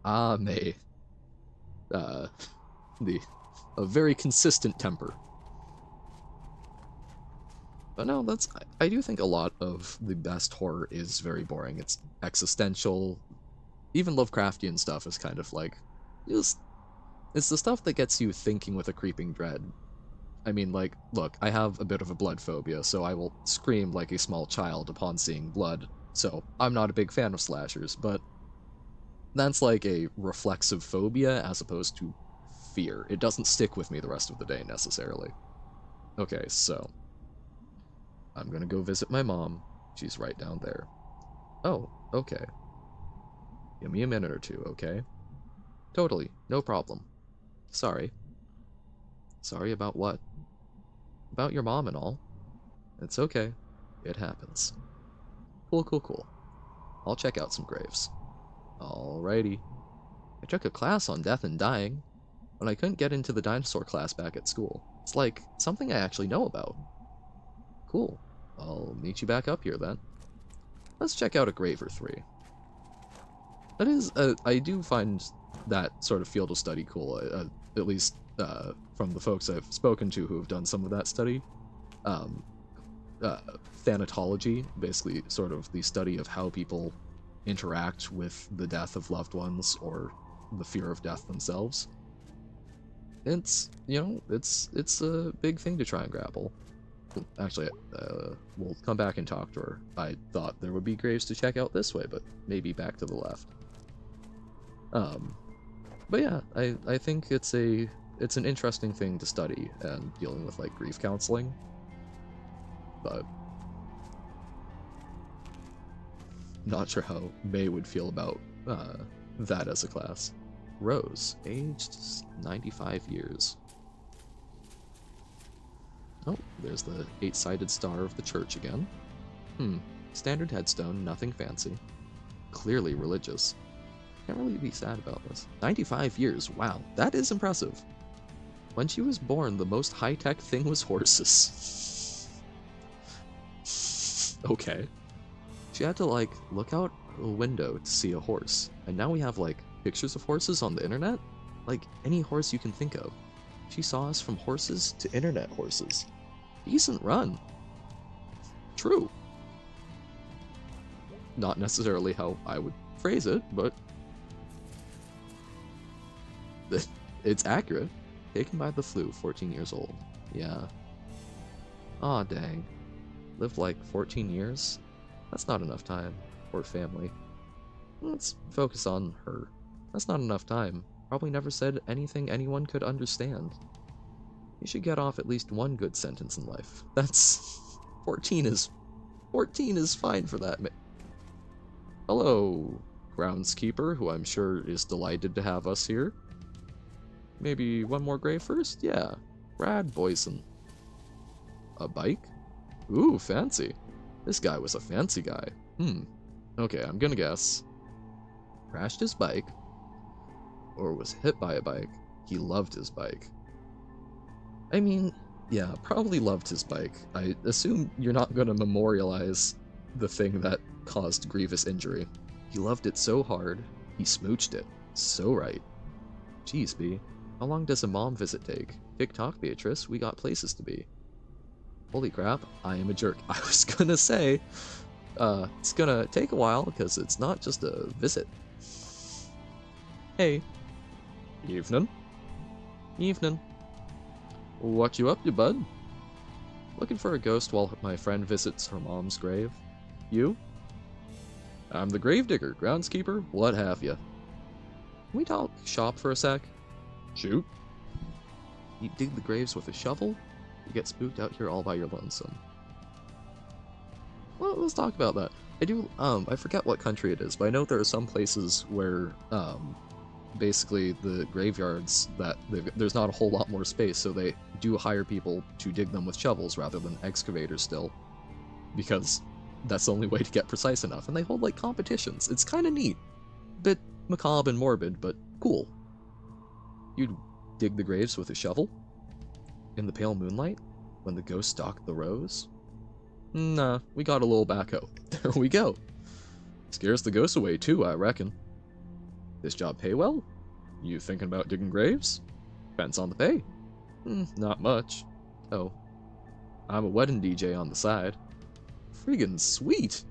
Ah, Mae. Uh, the a very consistent temper. But no, that's I, I do think a lot of the best horror is very boring. It's existential. Even Lovecraftian stuff is kind of like just it's the stuff that gets you thinking with a creeping dread. I mean, like, look, I have a bit of a blood phobia, so I will scream like a small child upon seeing blood. So I'm not a big fan of slashers, but that's like a reflexive phobia as opposed to fear. It doesn't stick with me the rest of the day necessarily. Okay, so I'm gonna go visit my mom. She's right down there. Oh, okay. Give me a minute or two, okay? Totally, no problem. Sorry. Sorry about what? About your mom and all. It's okay. It happens. Cool, cool, cool. I'll check out some graves. Alrighty. I took a class on death and dying, but I couldn't get into the dinosaur class back at school. It's like something I actually know about. Cool. I'll meet you back up here then. Let's check out a grave or three. That is, uh, I do find that sort of field of study cool, uh, uh, at least uh, from the folks I've spoken to who have done some of that study. Um, uh, thanatology, basically sort of the study of how people interact with the death of loved ones or the fear of death themselves. It's, you know, it's it's a big thing to try and grapple. Actually, uh, we'll come back and talk to her. I thought there would be graves to check out this way, but maybe back to the left. Um, but yeah, I, I think it's a it's an interesting thing to study and dealing with like grief counseling. But not sure how Mae would feel about uh, that as a class. Rose, aged 95 years. Oh, there's the eight-sided star of the church again. Hmm, standard headstone, nothing fancy. Clearly religious. Can't really be sad about this. 95 years, wow, that is impressive. When she was born, the most high-tech thing was horses. okay. She had to, like, look out a window to see a horse. And now we have, like, pictures of horses on the internet? Like, any horse you can think of. She saw us from horses to internet horses. Decent run. True. Not necessarily how I would phrase it, but it's accurate. Taken by the flu, 14 years old. Yeah. Aw, dang. Lived like 14 years? That's not enough time. Poor family. Let's focus on her. That's not enough time. Probably never said anything anyone could understand. You should get off at least one good sentence in life. That's... 14 is... 14 is fine for that. Hello, groundskeeper, who I'm sure is delighted to have us here. Maybe one more grave first? Yeah. Brad Boyson. A bike? Ooh, fancy. This guy was a fancy guy. Hmm. Okay, I'm gonna guess. Crashed his bike, or was hit by a bike, he loved his bike. I mean, yeah, probably loved his bike. I assume you're not to memorialize the thing that caused grievous injury. He loved it so hard, he smooched it. So right. Jeez, Bea. How long does a mom visit take? Tick-tock, Beatrice, we got places to be. Holy crap, I am a jerk. I was gonna say, uh, it's gonna take a while because it's not just a visit. Hey. Evening. Evening. What you up to, bud? Looking for a ghost while my friend visits her mom's grave. You? I'm the gravedigger, groundskeeper, what have you. Can we talk shop for a sec? Shoot. You dig the graves with a shovel? You get spooked out here all by your lonesome. Well, let's talk about that. I do, um, I forget what country it is, but I know there are some places where, um, basically the graveyards that there's not a whole lot more space, so they do hire people to dig them with shovels rather than excavators still. Because that's the only way to get precise enough, and they hold like competitions. It's kind of neat. Bit macabre and morbid, but cool. You'd dig the graves with a shovel? In the pale moonlight? When the ghost stalked the rows? Nah, we got a little backhoe. There we go. Scares the ghosts away too, I reckon. This job pay well? You thinking about digging graves? Depends on the pay. Hmm, not much. Oh. I'm a wedding DJ on the side. Friggin' sweet!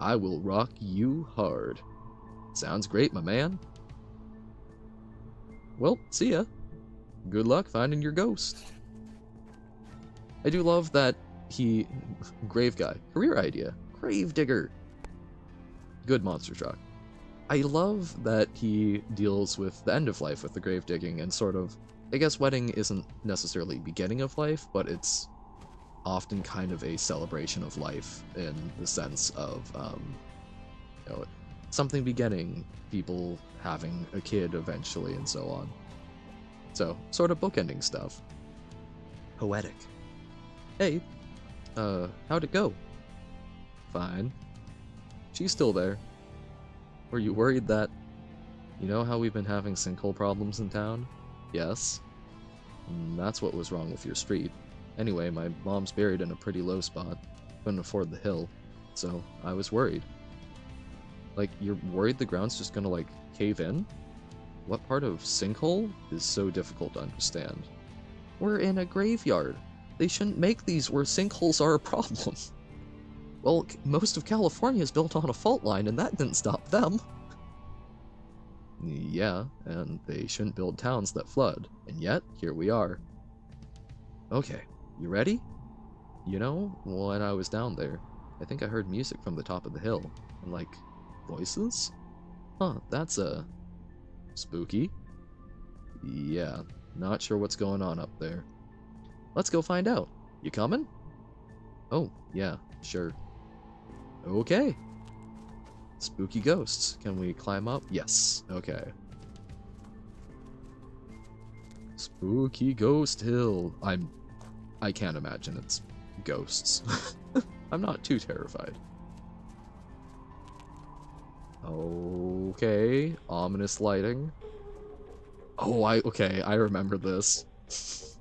I will rock you hard. Sounds great, my man. Well, see ya. Good luck finding your ghost. I do love that he... Grave guy. Career idea. Grave digger. Good monster truck. I love that he deals with the end of life with the grave digging and sort of... I guess wedding isn't necessarily beginning of life, but it's often kind of a celebration of life in the sense of, um, you know, something beginning, people having a kid eventually, and so on. So, sort of bookending stuff. Poetic. Hey, uh, how'd it go? Fine. She's still there. Were you worried that... You know how we've been having sinkhole problems in town? Yes. And mm, that's what was wrong with your street. Anyway, my mom's buried in a pretty low spot. Couldn't afford the hill. So, I was worried. Like, you're worried the ground's just gonna, like, cave in? What part of sinkhole is so difficult to understand? We're in a graveyard. They shouldn't make these where sinkholes are a problem. well, most of California is built on a fault line, and that didn't stop them. Yeah, and they shouldn't build towns that flood. And yet, here we are. Okay, you ready? You know, when I was down there, I think I heard music from the top of the hill. And like, voices? Huh, that's, uh, spooky. Yeah, not sure what's going on up there. Let's go find out. You coming? Oh, yeah, sure. Okay. Spooky ghosts. Can we climb up? Yes. Okay. Spooky Ghost Hill. I'm... I can't imagine it's ghosts. I'm not too terrified. Okay, ominous lighting. Oh, I okay, I remember this.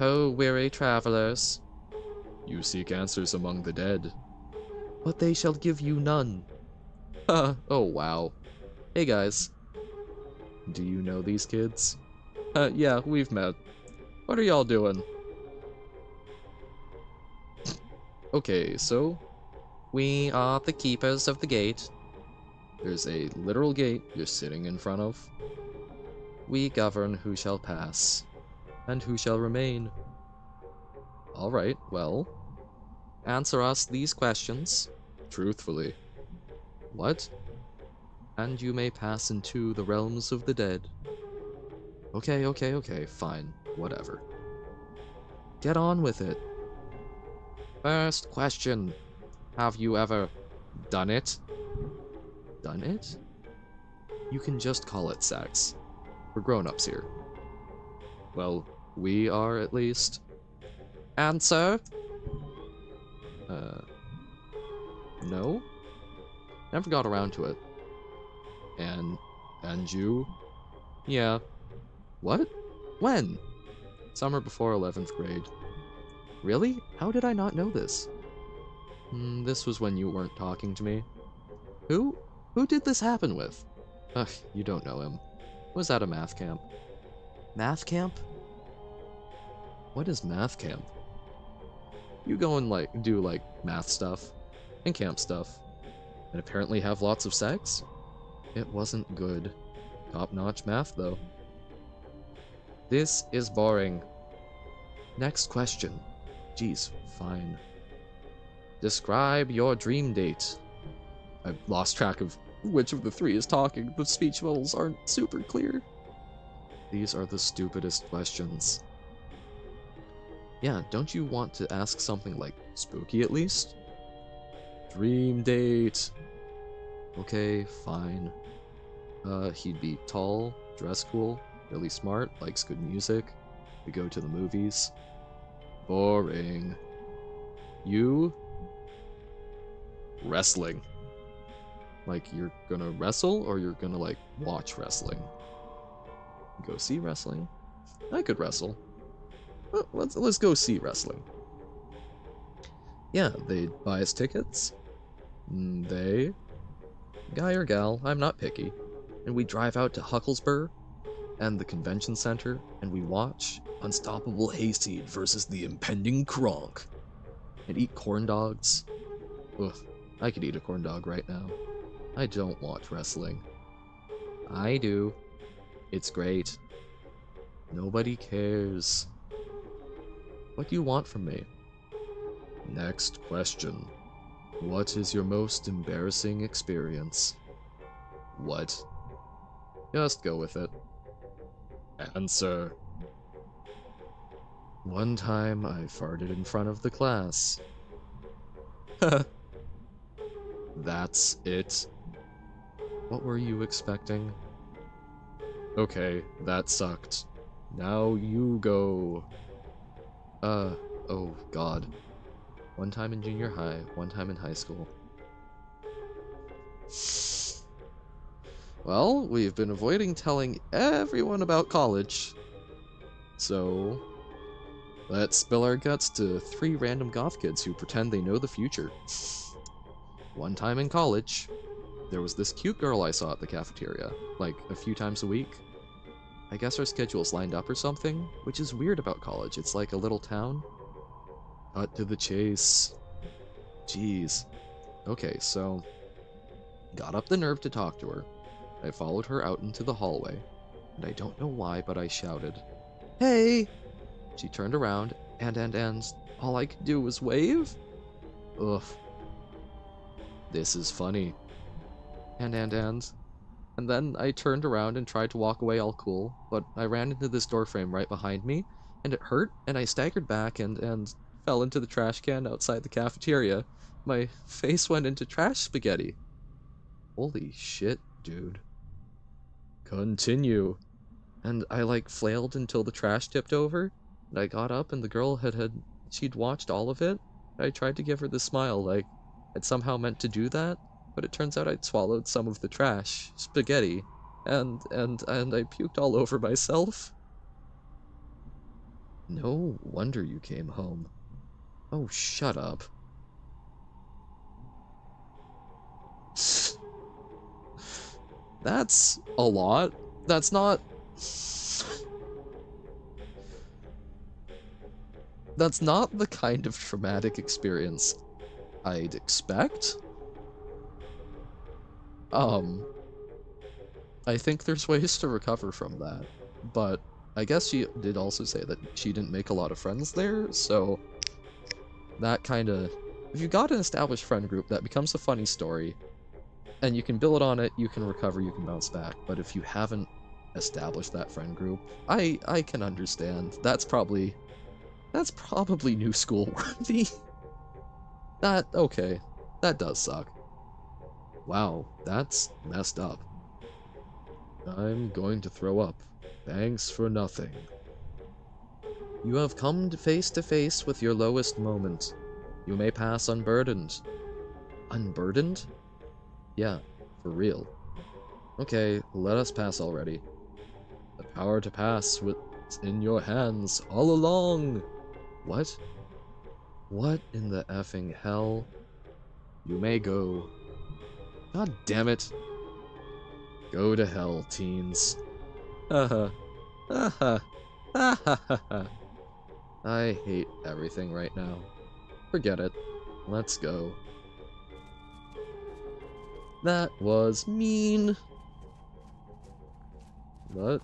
oh, weary travelers. You seek answers among the dead, but they shall give you none. oh wow. Hey guys. Do you know these kids? Uh, yeah, we've met. What are y'all doing? okay, so we are the keepers of the gate. There's a literal gate you're sitting in front of. We govern who shall pass, and who shall remain. Alright, well, answer us these questions, truthfully. What? And you may pass into the realms of the dead. Okay, okay, okay, fine, whatever. Get on with it. First question. Have you ever done it? Done it? You can just call it sex. We're grown-ups here. Well, we are at least. Answer? Uh... No? Never got around to it. And... and you? Yeah. What? When? Summer before 11th grade. Really? How did I not know this? Mm, this was when you weren't talking to me. Who? Who did this happen with? Ugh, you don't know him. Was at a math camp. Math camp? What is math camp? You go and like do like math stuff and camp stuff and apparently have lots of sex? It wasn't good. Top-notch math though. This is boring. Next question. Geez, fine. Describe your dream date. I've lost track of which of the three is talking. The speech bubbles aren't super clear. These are the stupidest questions. Yeah, don't you want to ask something like spooky at least? Dream date. Okay, fine. Uh, he'd be tall, dress cool, really smart, likes good music. We go to the movies. Boring. You? Wrestling. Like, you're gonna wrestle, or you're gonna, like, watch wrestling? Go see wrestling? I could wrestle. Let's, let's go see wrestling. Yeah, they'd buy us tickets. Mm, they? Guy or gal, I'm not picky. And we drive out to Hucklesburg and the convention center, and we watch Unstoppable Hayseed versus the impending Kronk. And eat corn dogs. Ugh, I could eat a corn dog right now. I don't watch wrestling. I do. It's great. Nobody cares. What do you want from me? Next question. What is your most embarrassing experience? What? Just go with it. Answer. One time I farted in front of the class. That's it. What were you expecting? Okay, that sucked. Now you go. Uh, oh god. One time in junior high, one time in high school. Well, we've been avoiding telling everyone about college. So, let's spill our guts to three random goth kids who pretend they know the future. One time in college, there was this cute girl I saw at the cafeteria, like a few times a week. I guess our schedules lined up or something, which is weird about college. It's like a little town. Cut to the chase. Jeez. Okay, so... Got up the nerve to talk to her. I followed her out into the hallway, and I don't know why, but I shouted, Hey! She turned around, and, and, and, all I could do was wave? Ugh. This is funny. And, and, and. And then I turned around and tried to walk away all cool, but I ran into this doorframe right behind me, and it hurt, and I staggered back and, and fell into the trash can outside the cafeteria. My face went into trash spaghetti. Holy shit, dude. Continue. And I like flailed until the trash tipped over, and I got up and the girl had had she'd watched all of it. I tried to give her the smile like I'd somehow meant to do that, but it turns out I'd swallowed some of the trash, spaghetti, and and and I puked all over myself. No wonder you came home. Oh, shut up. That's a lot. That's not... That's not the kind of traumatic experience I'd expect. Um, I think there's ways to recover from that, but I guess she did also say that she didn't make a lot of friends there, so that kind of... If you got an established friend group, that becomes a funny story, and you can build on it, you can recover, you can bounce back, but if you haven't established that friend group, I, I can understand. That's probably... That's probably new school worthy. that, okay, that does suck. Wow, that's messed up. I'm going to throw up. Thanks for nothing. You have come face to face with your lowest moment. You may pass unburdened. Unburdened? Yeah, for real. Okay, let us pass already. The power to pass was in your hands all along. What? What in the effing hell? You may go. God damn it. Go to hell, teens. Haha. Haha. Haha. I hate everything right now. Forget it. Let's go. That was mean. What?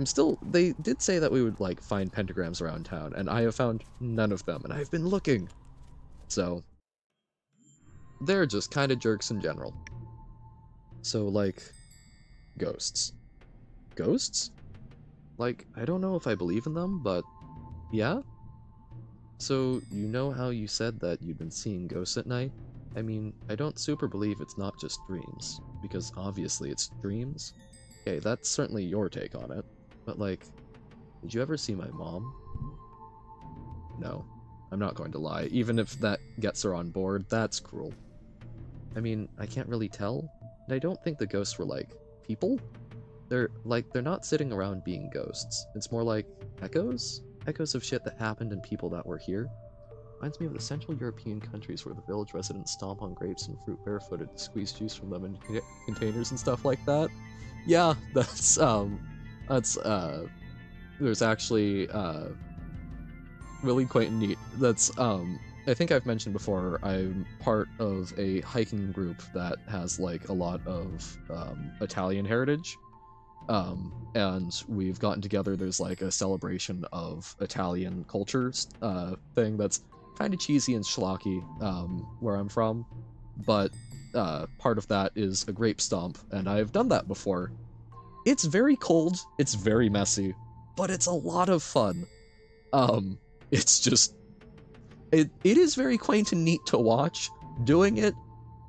I'm still. They did say that we would, like, find pentagrams around town, and I have found none of them, and I've been looking. So. They're just kind of jerks in general. So, like. Ghosts. Ghosts? Like, I don't know if I believe in them, but. Yeah? So, you know how you said that you've been seeing ghosts at night? I mean, I don't super believe it's not just dreams, because obviously it's dreams. Okay, that's certainly your take on it, but like, did you ever see my mom? No, I'm not going to lie. Even if that gets her on board, that's cruel. I mean, I can't really tell, and I don't think the ghosts were like people. They're like, they're not sitting around being ghosts. It's more like echoes? Echoes of shit that happened and people that were here. Reminds me of the Central European countries where the village residents stomp on grapes and fruit barefooted to squeeze juice from them in containers and stuff like that. Yeah, that's, um, that's, uh, there's actually, uh, really quite neat. That's, um, I think I've mentioned before, I'm part of a hiking group that has, like, a lot of, um, Italian heritage. Um, and we've gotten together, there's, like, a celebration of Italian culture, uh, thing that's kind of cheesy and schlocky um, where I'm from, but uh, part of that is a grape stomp, and I've done that before. It's very cold, it's very messy, but it's a lot of fun. Um, it's just, it, it is very quaint and neat to watch. Doing it,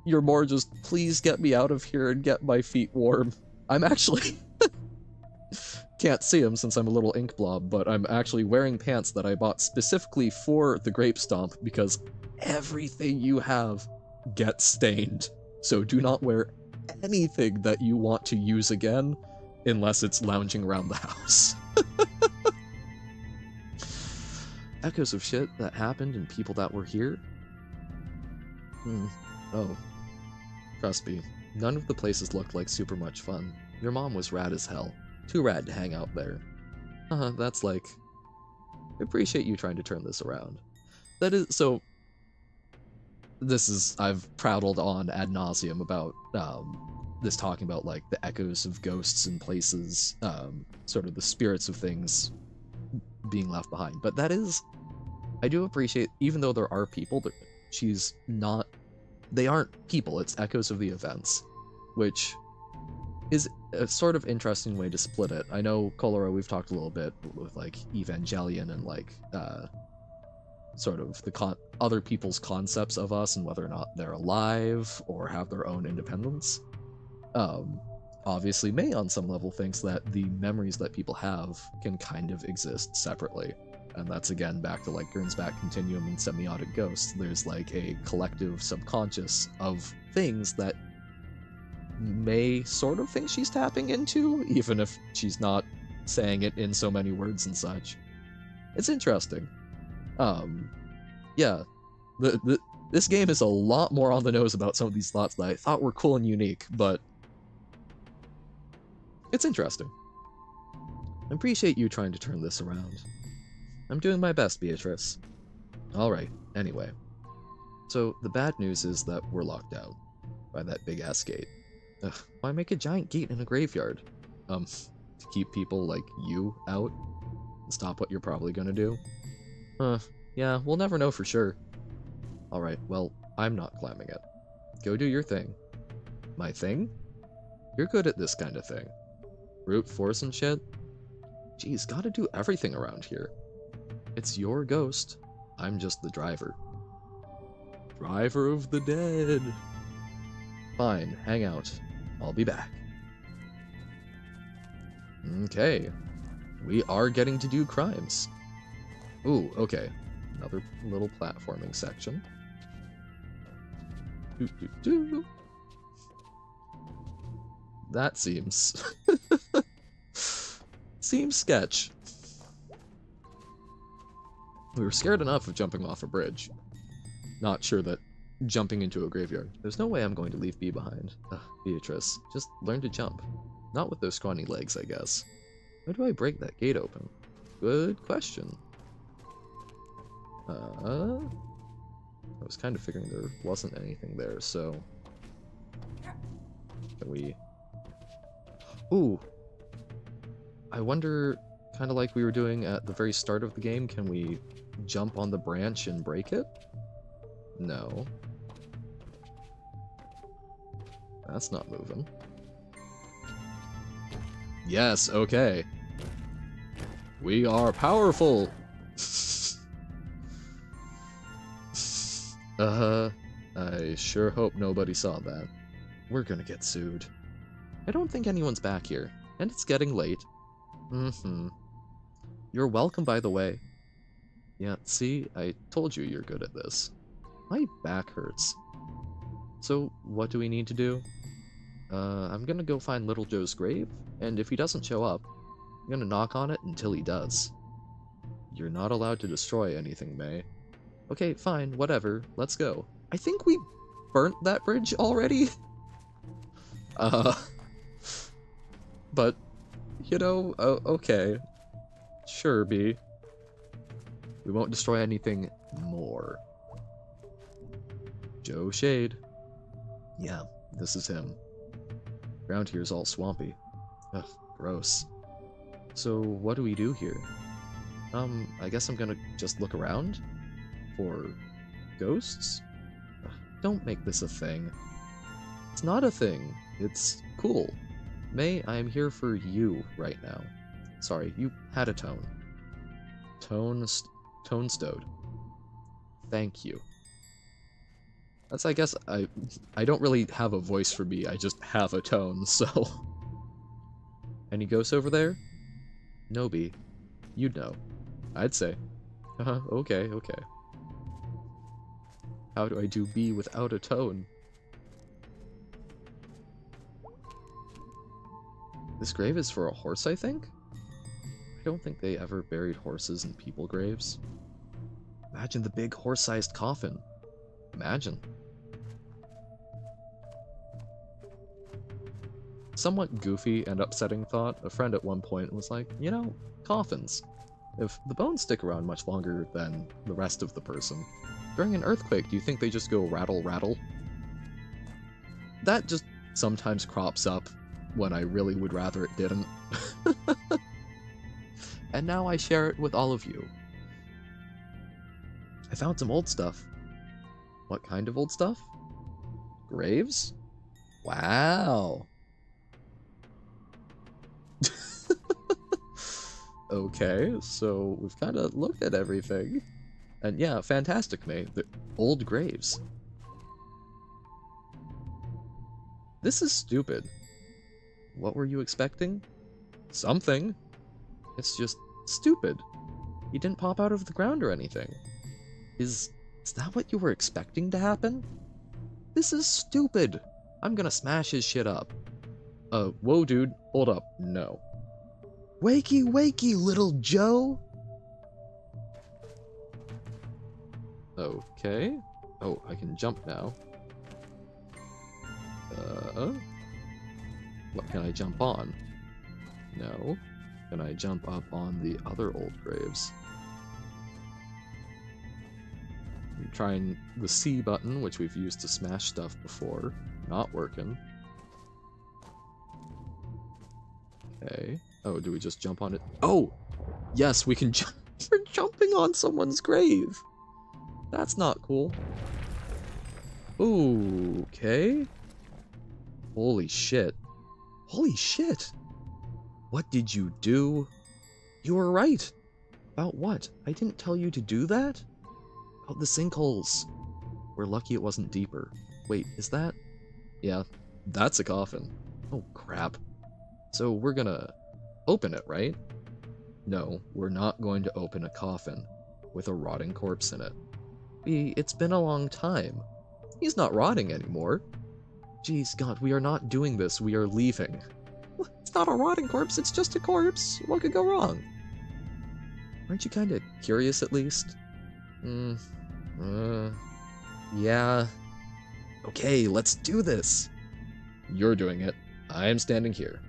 you're more just, please get me out of here and get my feet warm. I'm actually can't see them since I'm a little ink blob, but I'm actually wearing pants that I bought specifically for the Grape Stomp because everything you have gets stained. So do not wear anything that you want to use again unless it's lounging around the house. Echoes of shit that happened and people that were here? Hmm. Oh. Trust me, none of the places looked like super much fun. Your mom was rad as hell. Too rad to hang out there. Uh huh, that's like. I appreciate you trying to turn this around. That is so. This is I've prattled on ad nauseum about um, this talking about like the echoes of ghosts and places, um, sort of the spirits of things being left behind. But that is, I do appreciate, even though there are people, that she's not. They aren't people. It's echoes of the events, which is a sort of interesting way to split it. I know Cholera, we've talked a little bit with like Evangelion and like uh, sort of the con- other people's concepts of us and whether or not they're alive or have their own independence. Um, obviously, Mae on some level thinks that the memories that people have can kind of exist separately. And that's again back to like Gernsback Continuum and Semiotic Ghosts. There's like a collective subconscious of things that Mae sort of think she's tapping into, even if she's not saying it in so many words and such. It's interesting. Um, yeah, the, the this game is a lot more on the nose about some of these thoughts that I thought were cool and unique, but it's interesting. I appreciate you trying to turn this around. I'm doing my best, Beatrice. Alright, anyway. So, the bad news is that we're locked out by that big ass gate. Ugh, why make a giant gate in a graveyard? Um, to keep people like you out and stop what you're probably gonna do? Huh, yeah, we'll never know for sure. Alright, well, I'm not climbing it. Go do your thing. My thing? You're good at this kind of thing. Brute force and shit? Geez, gotta do everything around here. It's your ghost. I'm just the driver. Driver of the dead. Fine, hang out. I'll be back. Okay. We are getting to do crimes. Ooh, okay. Another little platforming section. Doo -doo -doo. That seems... seems sketch. We were scared enough of jumping off a bridge. Not sure that jumping into a graveyard. There's no way I'm going to leave Bea behind. Ugh, Beatrice, just learn to jump. Not with those scrawny legs, I guess. How do I break that gate open? Good question. Uh, I was kind of figuring there wasn't anything there, so... Can we... Ooh! I wonder, kind of like we were doing at the very start of the game, can we jump on the branch and break it? No. That's not moving. Yes, okay. We are powerful! uh, I sure hope nobody saw that. We're gonna get sued. I don't think anyone's back here, and it's getting late. Mm-hmm. You're welcome, by the way. Yeah, see, I told you you're good at this. My back hurts. So, what do we need to do? Uh, I'm gonna go find Little Joe's grave, and if he doesn't show up, I'm gonna knock on it until he does. You're not allowed to destroy anything, Mae. Okay, fine, whatever, let's go. I think we burnt that bridge already? Uh... But, you know, uh, okay. Sure, Bea. We won't destroy anything more. Joe Shade. Yeah, this is him. Ground here's all swampy. Ugh, gross. So what do we do here? Um, I guess I'm gonna just look around? For ghosts? Ugh, don't make this a thing. It's not a thing. It's cool. Mae, I am here for you right now. Sorry, you had a tone. Tone, tone stowed. Thank you. That's, I guess, I I don't really have a voice for me, I just have a tone, so... Any ghosts over there? Nobi. You'd know. I'd say. Uh-huh, okay, okay. How do I do Bea without a tone? This grave is for a horse, I think? I don't think they ever buried horses in people graves. Imagine the big horse-sized coffin. Imagine. Somewhat goofy and upsetting thought, a friend at one point was like, you know, coffins. If the bones stick around much longer than the rest of the person, during an earthquake, do you think they just go rattle rattle? That just sometimes crops up when I really would rather it didn't. and now I share it with all of you. I found some old stuff. What kind of old stuff? Graves? Wow. okay, so we've kind of looked at everything. And yeah, fantastic, mate. The old graves. This is stupid. What were you expecting? Something. It's just stupid. He didn't pop out of the ground or anything. Is... is that what you were expecting to happen? This is stupid. I'm gonna smash his shit up. Uh, whoa dude, hold up, no. Wakey wakey, little Joe! Okay. Oh, I can jump now. Uh... What can I jump on? No. Can I jump up on the other old graves? I'm trying the C button, which we've used to smash stuff before. Not working. Okay. Oh, do we just jump on it? Oh! Yes, we can jump. We're jumping on someone's grave! That's not cool. Ooh, okay. Holy shit. Holy shit! What did you do? You were right! About what? I didn't tell you to do that? About the sinkholes. We're lucky it wasn't deeper. Wait, is that? Yeah, that's a coffin. Oh, crap. So we're gonna open it, right? No, we're not going to open a coffin with a rotting corpse in it. It's been a long time. He's not rotting anymore. Jeez, God, we are not doing this. We are leaving. It's not a rotting corpse, it's just a corpse. What could go wrong? Aren't you kind of curious at least? Hmm. Uh, yeah. Okay, let's do this. You're doing it. I am standing here.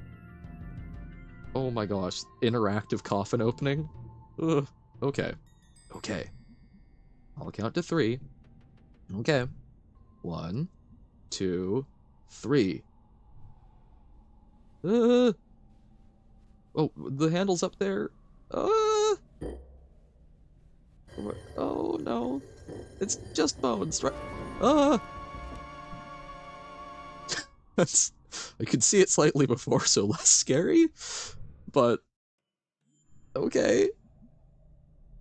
Oh my gosh, interactive coffin opening? Ugh. Okay. Okay. I'll count to three. Okay. One, two, three. Uh, oh, the handle's up there. Uh, oh no. It's just bones, right? Uh. That's. I could see it slightly before, so less scary. But. Okay.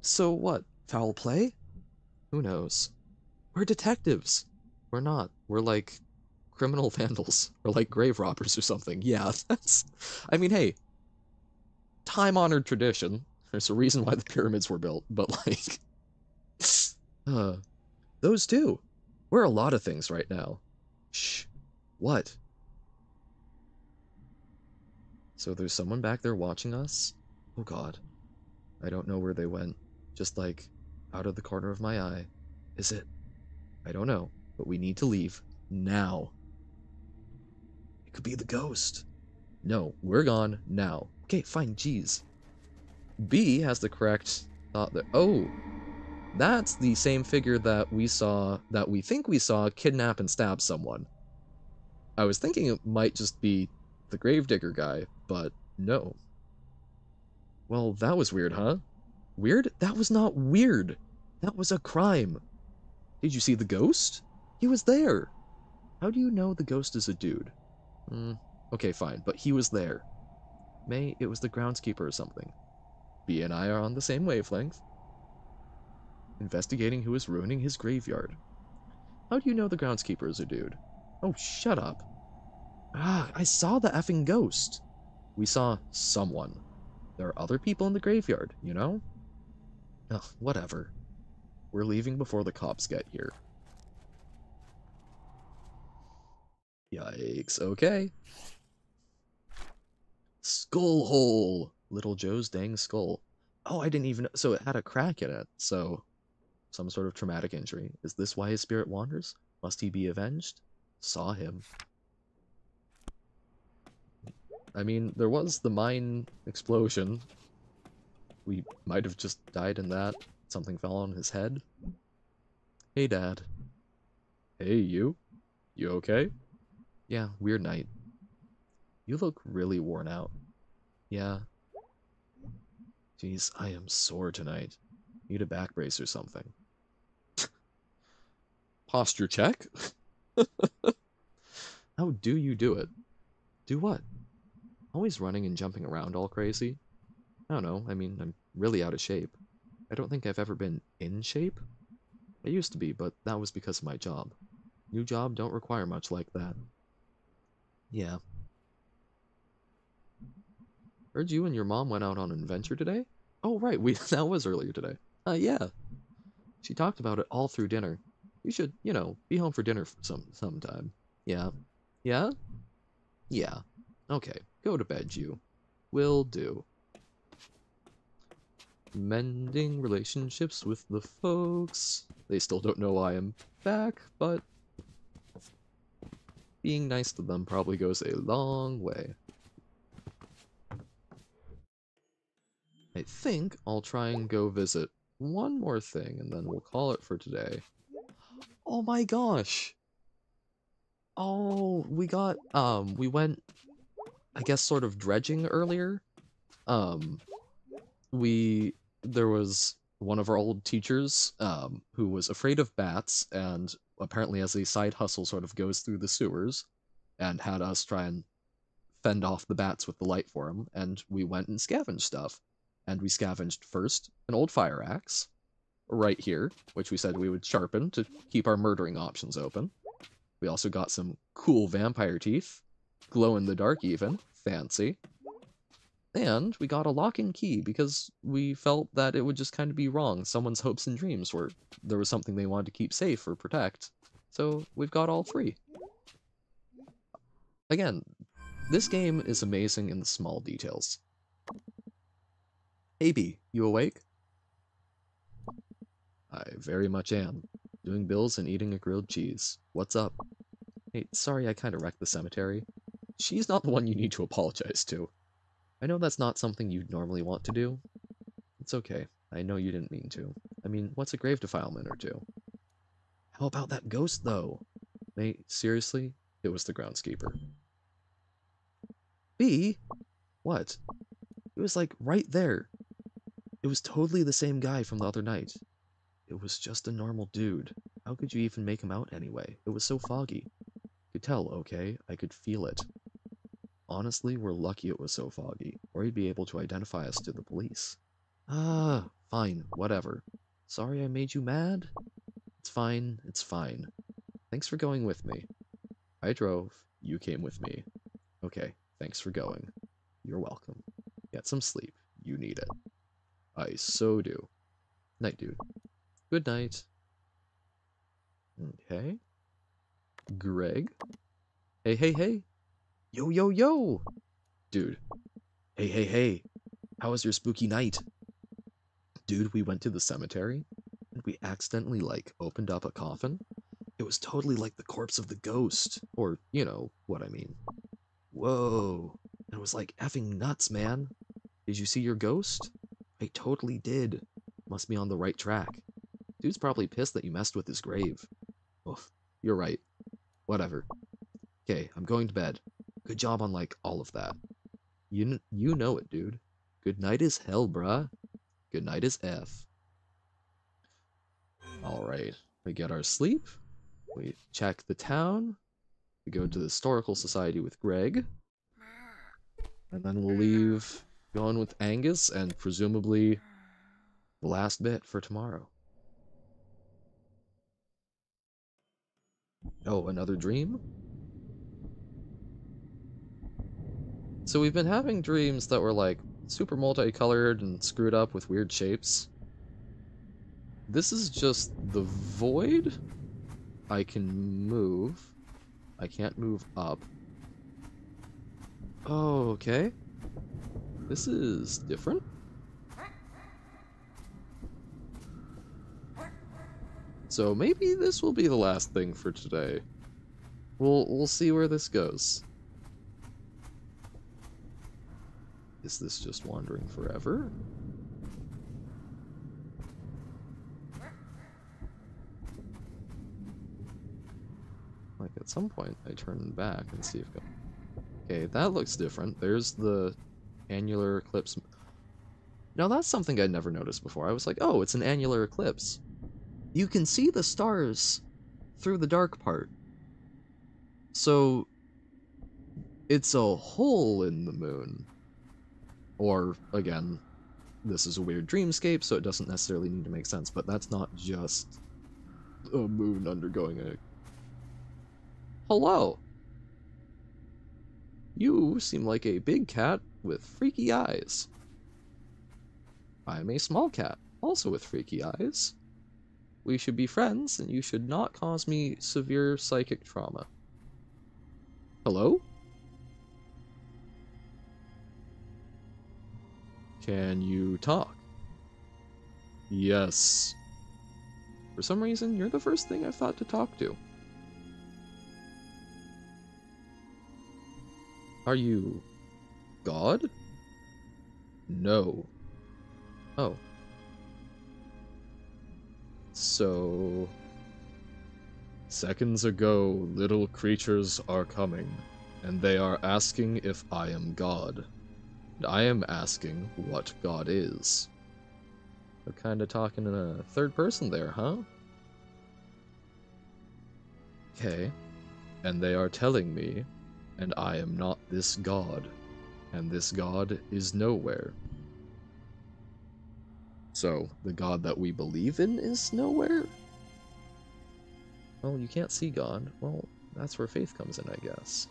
So what? Foul play? Who knows? We're detectives. We're not. We're like criminal vandals or like grave robbers or something. Yeah, that's. I mean, hey, time honored tradition. There's a reason why the pyramids were built, but like. uh, those two. We're a lot of things right now. Shh. What? So there's someone back there watching us? Oh god. I don't know where they went. Just like out of the corner of my eye. Is it? I don't know, but we need to leave now. It could be the ghost. No, we're gone now. Okay, fine, geez. Bea has the correct thought that. Oh, that's the same figure that we saw, that we think we saw kidnap and stab someone. I was thinking it might just be the gravedigger guy, but no. Well, that was weird, huh? Weird? That was not weird. That was a crime. Did you see the ghost? He was there. How do you know the ghost is a dude? Mm, okay, fine, but he was there. Mae, it was the groundskeeper or something. Bea and I are on the same wavelength. Investigating who is ruining his graveyard. How do you know the groundskeeper is a dude? Oh, shut up. Ah, I saw the effing ghost. We saw someone. There are other people in the graveyard, you know? Ugh, whatever. We're leaving before the cops get here. Yikes, okay. Skull hole! Little Joe's dang skull. Oh, I didn't even... So it had a crack in it, so... Some sort of traumatic injury. Is this why his spirit wanders? Must he be avenged? Saw him. I mean, there was the mine explosion. We might have just died in that. Something fell on his head. Hey, Dad. Hey, you? You okay? Yeah, weird night. You look really worn out. Yeah. Jeez, I am sore tonight. Need a back brace or something. Posture check? How do you do it? Do what? Always running and jumping around all crazy? I don't know, I mean, I'm really out of shape. I don't think I've ever been in shape. I used to be, but that was because of my job. New job don't require much like that. Yeah. Heard you and your mom went out on an adventure today? Oh, right, we that was earlier today. Uh, yeah. She talked about it all through dinner. You should, you know, be home for dinner some sometime. Yeah. Yeah? Yeah. Okay. Go to bed, you. Will do. Mending relationships with the folks. They still don't know I am back, but being nice to them probably goes a long way. I think I'll try and go visit one more thing, and then we'll call it for today. Oh my gosh! Oh, we got, um, we went I guess, sort of dredging earlier. Um, we there was one of our old teachers um, who was afraid of bats, and apparently, as a side hustle, sort of goes through the sewers, and had us try and fend off the bats with the light for him. And we went and scavenged stuff, and we scavenged first an old fire axe, right here, which we said we would sharpen to keep our murdering options open. We also got some cool vampire teeth, glow in the dark even, fancy. And we got a lock and key because we felt that it would just kind of be wrong. Someone's hopes and dreams were there was something they wanted to keep safe or protect. So we've got all three. Again, this game is amazing in the small details. Hey you awake? I very much am. Doing bills and eating a grilled cheese. What's up? Hey, sorry I kinda wrecked the cemetery. She's not the one you need to apologize to. I know that's not something you'd normally want to do. It's okay. I know you didn't mean to. I mean, what's a grave defilement or two? How about that ghost, though? Mate, seriously? It was the groundskeeper. Bea? What? It was like right there. It was totally the same guy from the other night. It was just a normal dude. How could you even make him out anyway? It was so foggy. Could tell, okay? I could feel it. Honestly, we're lucky it was so foggy, or he'd be able to identify us to the police. Ah, fine, whatever. Sorry I made you mad? It's fine, it's fine. Thanks for going with me. I drove, you came with me. Okay, thanks for going. You're welcome. Get some sleep. You need it. I so do. Night, dude. Good night. Okay. Gregg? Hey, hey, hey. Yo, yo, yo! Dude. Hey, hey, hey. How was your spooky night? Dude, we went to the cemetery, and we accidentally, like, opened up a coffin. It was totally like the corpse of the ghost. Or, you know, what I mean. Whoa. And it was like effing nuts, man. Did you see your ghost? I totally did. Must be on the right track. Dude's probably pissed that you messed with his grave. Oh, you're right. Whatever. Okay, I'm going to bed. Good job on, like, all of that. You, you know it, dude. Good night is hell, bruh. Good night is F. Alright, we get our sleep. We check the town. We go to the Historical Society with Gregg. And then we'll leave going with Angus and presumably the last bit for tomorrow. Oh, another dream? So we've been having dreams that were like super multicolored and screwed up with weird shapes. This is just the void. I can move. I can't move up. Oh, okay. This is different. So maybe this will be the last thing for today. We'll we'll see where this goes. Is this just wandering forever? Like at some point I turn back and see if Okay, that looks different. There's the annular eclipse. Now that's something I'd never noticed before. I was like, oh, it's an annular eclipse you can see the stars through the dark part. So it's a hole in the moon. Or, again, this is a weird dreamscape, so it doesn't necessarily need to make sense, but that's not just a moon undergoing a... Hello! You seem like a big cat with freaky eyes. I'm a small cat, also with freaky eyes. We should be friends, and you should not cause me severe psychic trauma. Hello? Can you talk? Yes. For some reason, you're the first thing I've thought to talk to. Are you... God? No. Oh. So... Seconds ago, little creatures are coming, and they are asking if I am God. I am asking what God is. We're kinda talking in a third person there, huh? Okay. And they are telling me, and I am not this God, and this God is nowhere. So, the god that we believe in is nowhere? Well, you can't see God. Well, that's where faith comes in, I guess.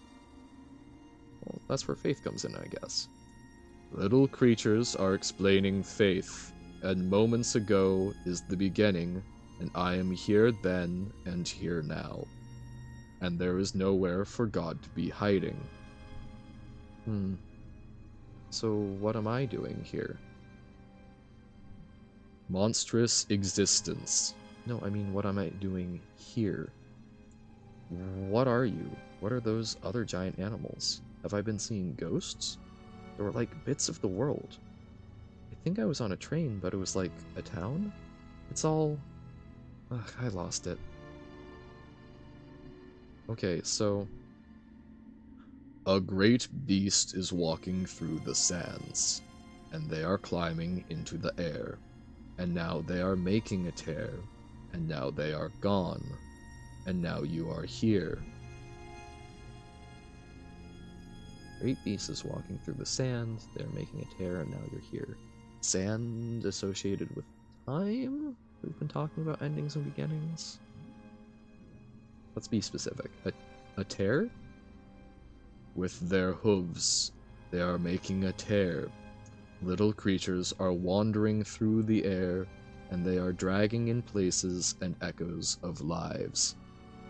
Well, that's where faith comes in, I guess. Little creatures are explaining faith, and moments ago is the beginning, and I am here then and here now. and there is nowhere for God to be hiding. Hmm. So, what am I doing here? Monstrous existence. No, I mean, what am I doing here? What are you? What are those other giant animals? Have I been seeing ghosts? They were like bits of the world. I think I was on a train, but it was like a town? It's all... Ugh, I lost it. Okay, so... A great beast is walking through the sands, and they are climbing into the air. And now they are making a tear, and now they are gone, and now you are here. Great beast is walking through the sand, they're making a tear, and now you're here. Sand associated with time? We've been talking about endings and beginnings. Let's be specific. A, a tear? With their hooves, they are making a tear. Little creatures are wandering through the air, and they are dragging in places and echoes of lives.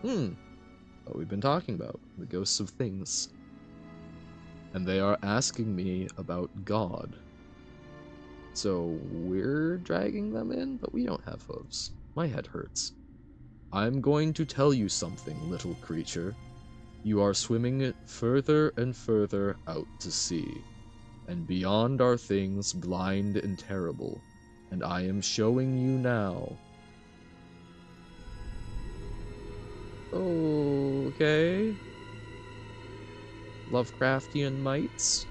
Hmm, what we've been talking about the ghosts of things. And they are asking me about God. So we're dragging them in, but we don't have hooves. My head hurts. I'm going to tell you something, little creature. You are swimming further and further out to sea, and beyond are things blind and terrible, and I am showing you now. Okay. Lovecraftian mites?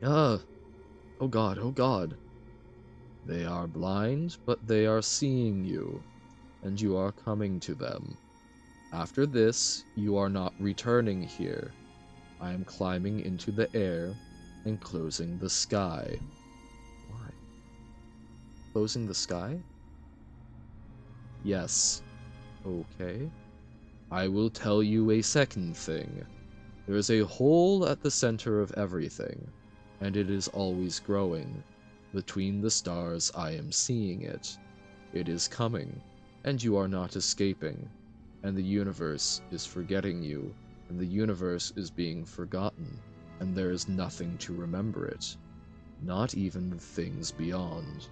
Ugh. Oh god, oh god. They are blind, but they are seeing you, and you are coming to them. After this, you are not returning here. I am climbing into the air and closing the sky. Why? Closing the sky? Yes. Okay. I will tell you a second thing. There is a hole at the center of everything, and it is always growing. Between the stars I am seeing it. It is coming, and you are not escaping. And the universe is forgetting you, and the universe is being forgotten, and there is nothing to remember it. Not even the things beyond.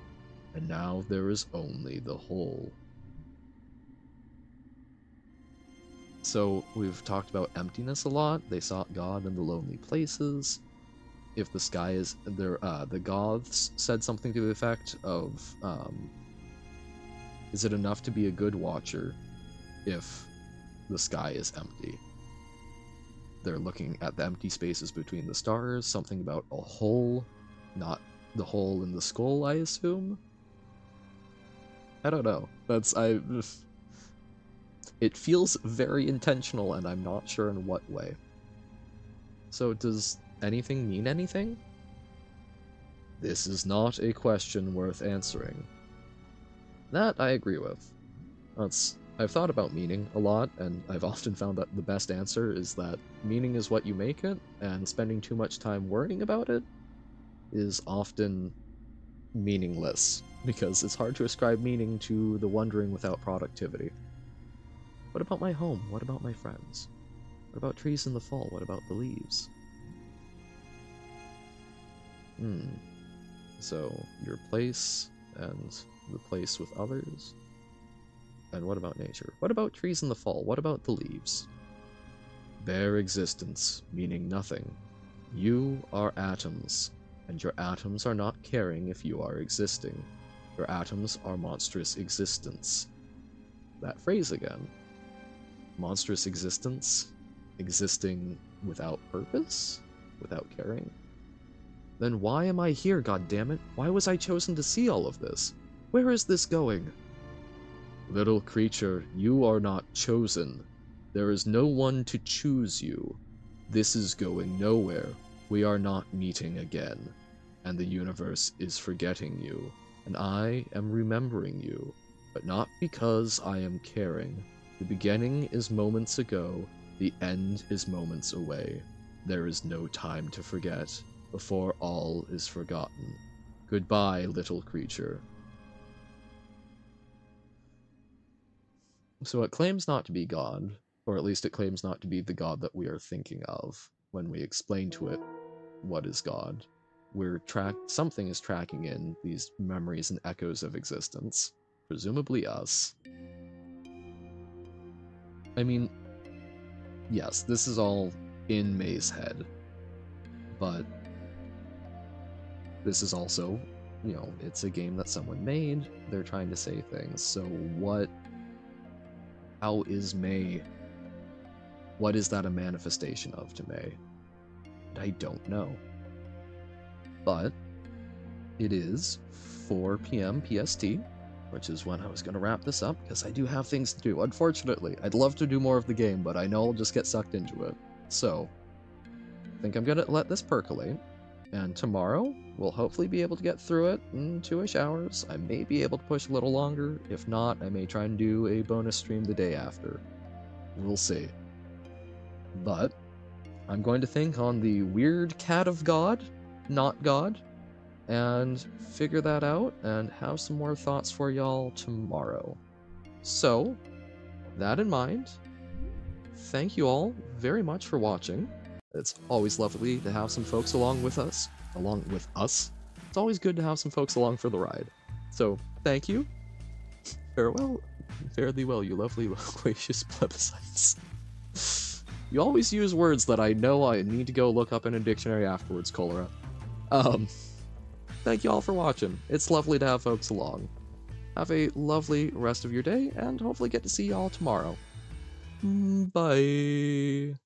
And now there is only the hole. So we've talked about emptiness a lot. They sought God in the lonely places. If the sky is there uh, the goths said something to the effect of um, is it enough to be a good watcher if the sky is empty? They're looking at the empty spaces between the stars something about a hole not the hole in the skull i assume? I don't know. That's i it feels very intentional and i'm not sure in what way so does anything mean anything? This is not a question worth answering. That I agree with. That's I've thought about meaning a lot, and I've often found that the best answer is that meaning is what you make it, and spending too much time worrying about it is often meaningless, because it's hard to ascribe meaning to the wondering without productivity. What about my home? What about my friends? What about trees in the fall? What about the leaves? Hmm. So, your place and the place with others? And what about nature? What about trees in the fall? What about the leaves? Bare existence, meaning nothing. You are atoms, and your atoms are not caring if you are existing. Your atoms are monstrous existence. That phrase again. Monstrous existence? Existing without purpose? Without caring? Then why am I here, goddammit? Why was I chosen to see all of this? Where is this going? Little creature, you are not chosen. There is no one to choose you. This is going nowhere. We are not meeting again. And the universe is forgetting you. And I am remembering you. But not because I am caring. The beginning is moments ago. The end is moments away. There is no time to forget before all is forgotten. Goodbye, little creature. So it claims not to be God, or at least it claims not to be the God that we are thinking of when we explain to it what is God. We're track something is tracking in these memories and echoes of existence, presumably us. I mean, yes, this is all in Mae's head, but this is also, you know, it's a game that someone made. They're trying to say things. So what how is Mae? What is that a manifestation of to Mae? I don't know. But it is 4 p.m. PST, which is when I was going to wrap this up because I do have things to do. Unfortunately, I'd love to do more of the game, but I know I'll just get sucked into it. So, I think I'm going to let this percolate. And tomorrow, we'll hopefully be able to get through it in two-ish hours. I may be able to push a little longer. If not, I may try and do a bonus stream the day after. We'll see. But, I'm going to think on the weird cat of God, not God, and figure that out and have some more thoughts for y'all tomorrow. So, that in mind, thank you all very much for watching. It's always lovely to have some folks along with us. Along with us. It's always good to have some folks along for the ride. So, thank you. Farewell. Fare thee well, you lovely, loquacious plebiscites. You always use words that I know I need to go look up in a dictionary afterwards, Cholera. Um, thank you all for watching. It's lovely to have folks along. Have a lovely rest of your day, and hopefully get to see y'all tomorrow. Mm, bye.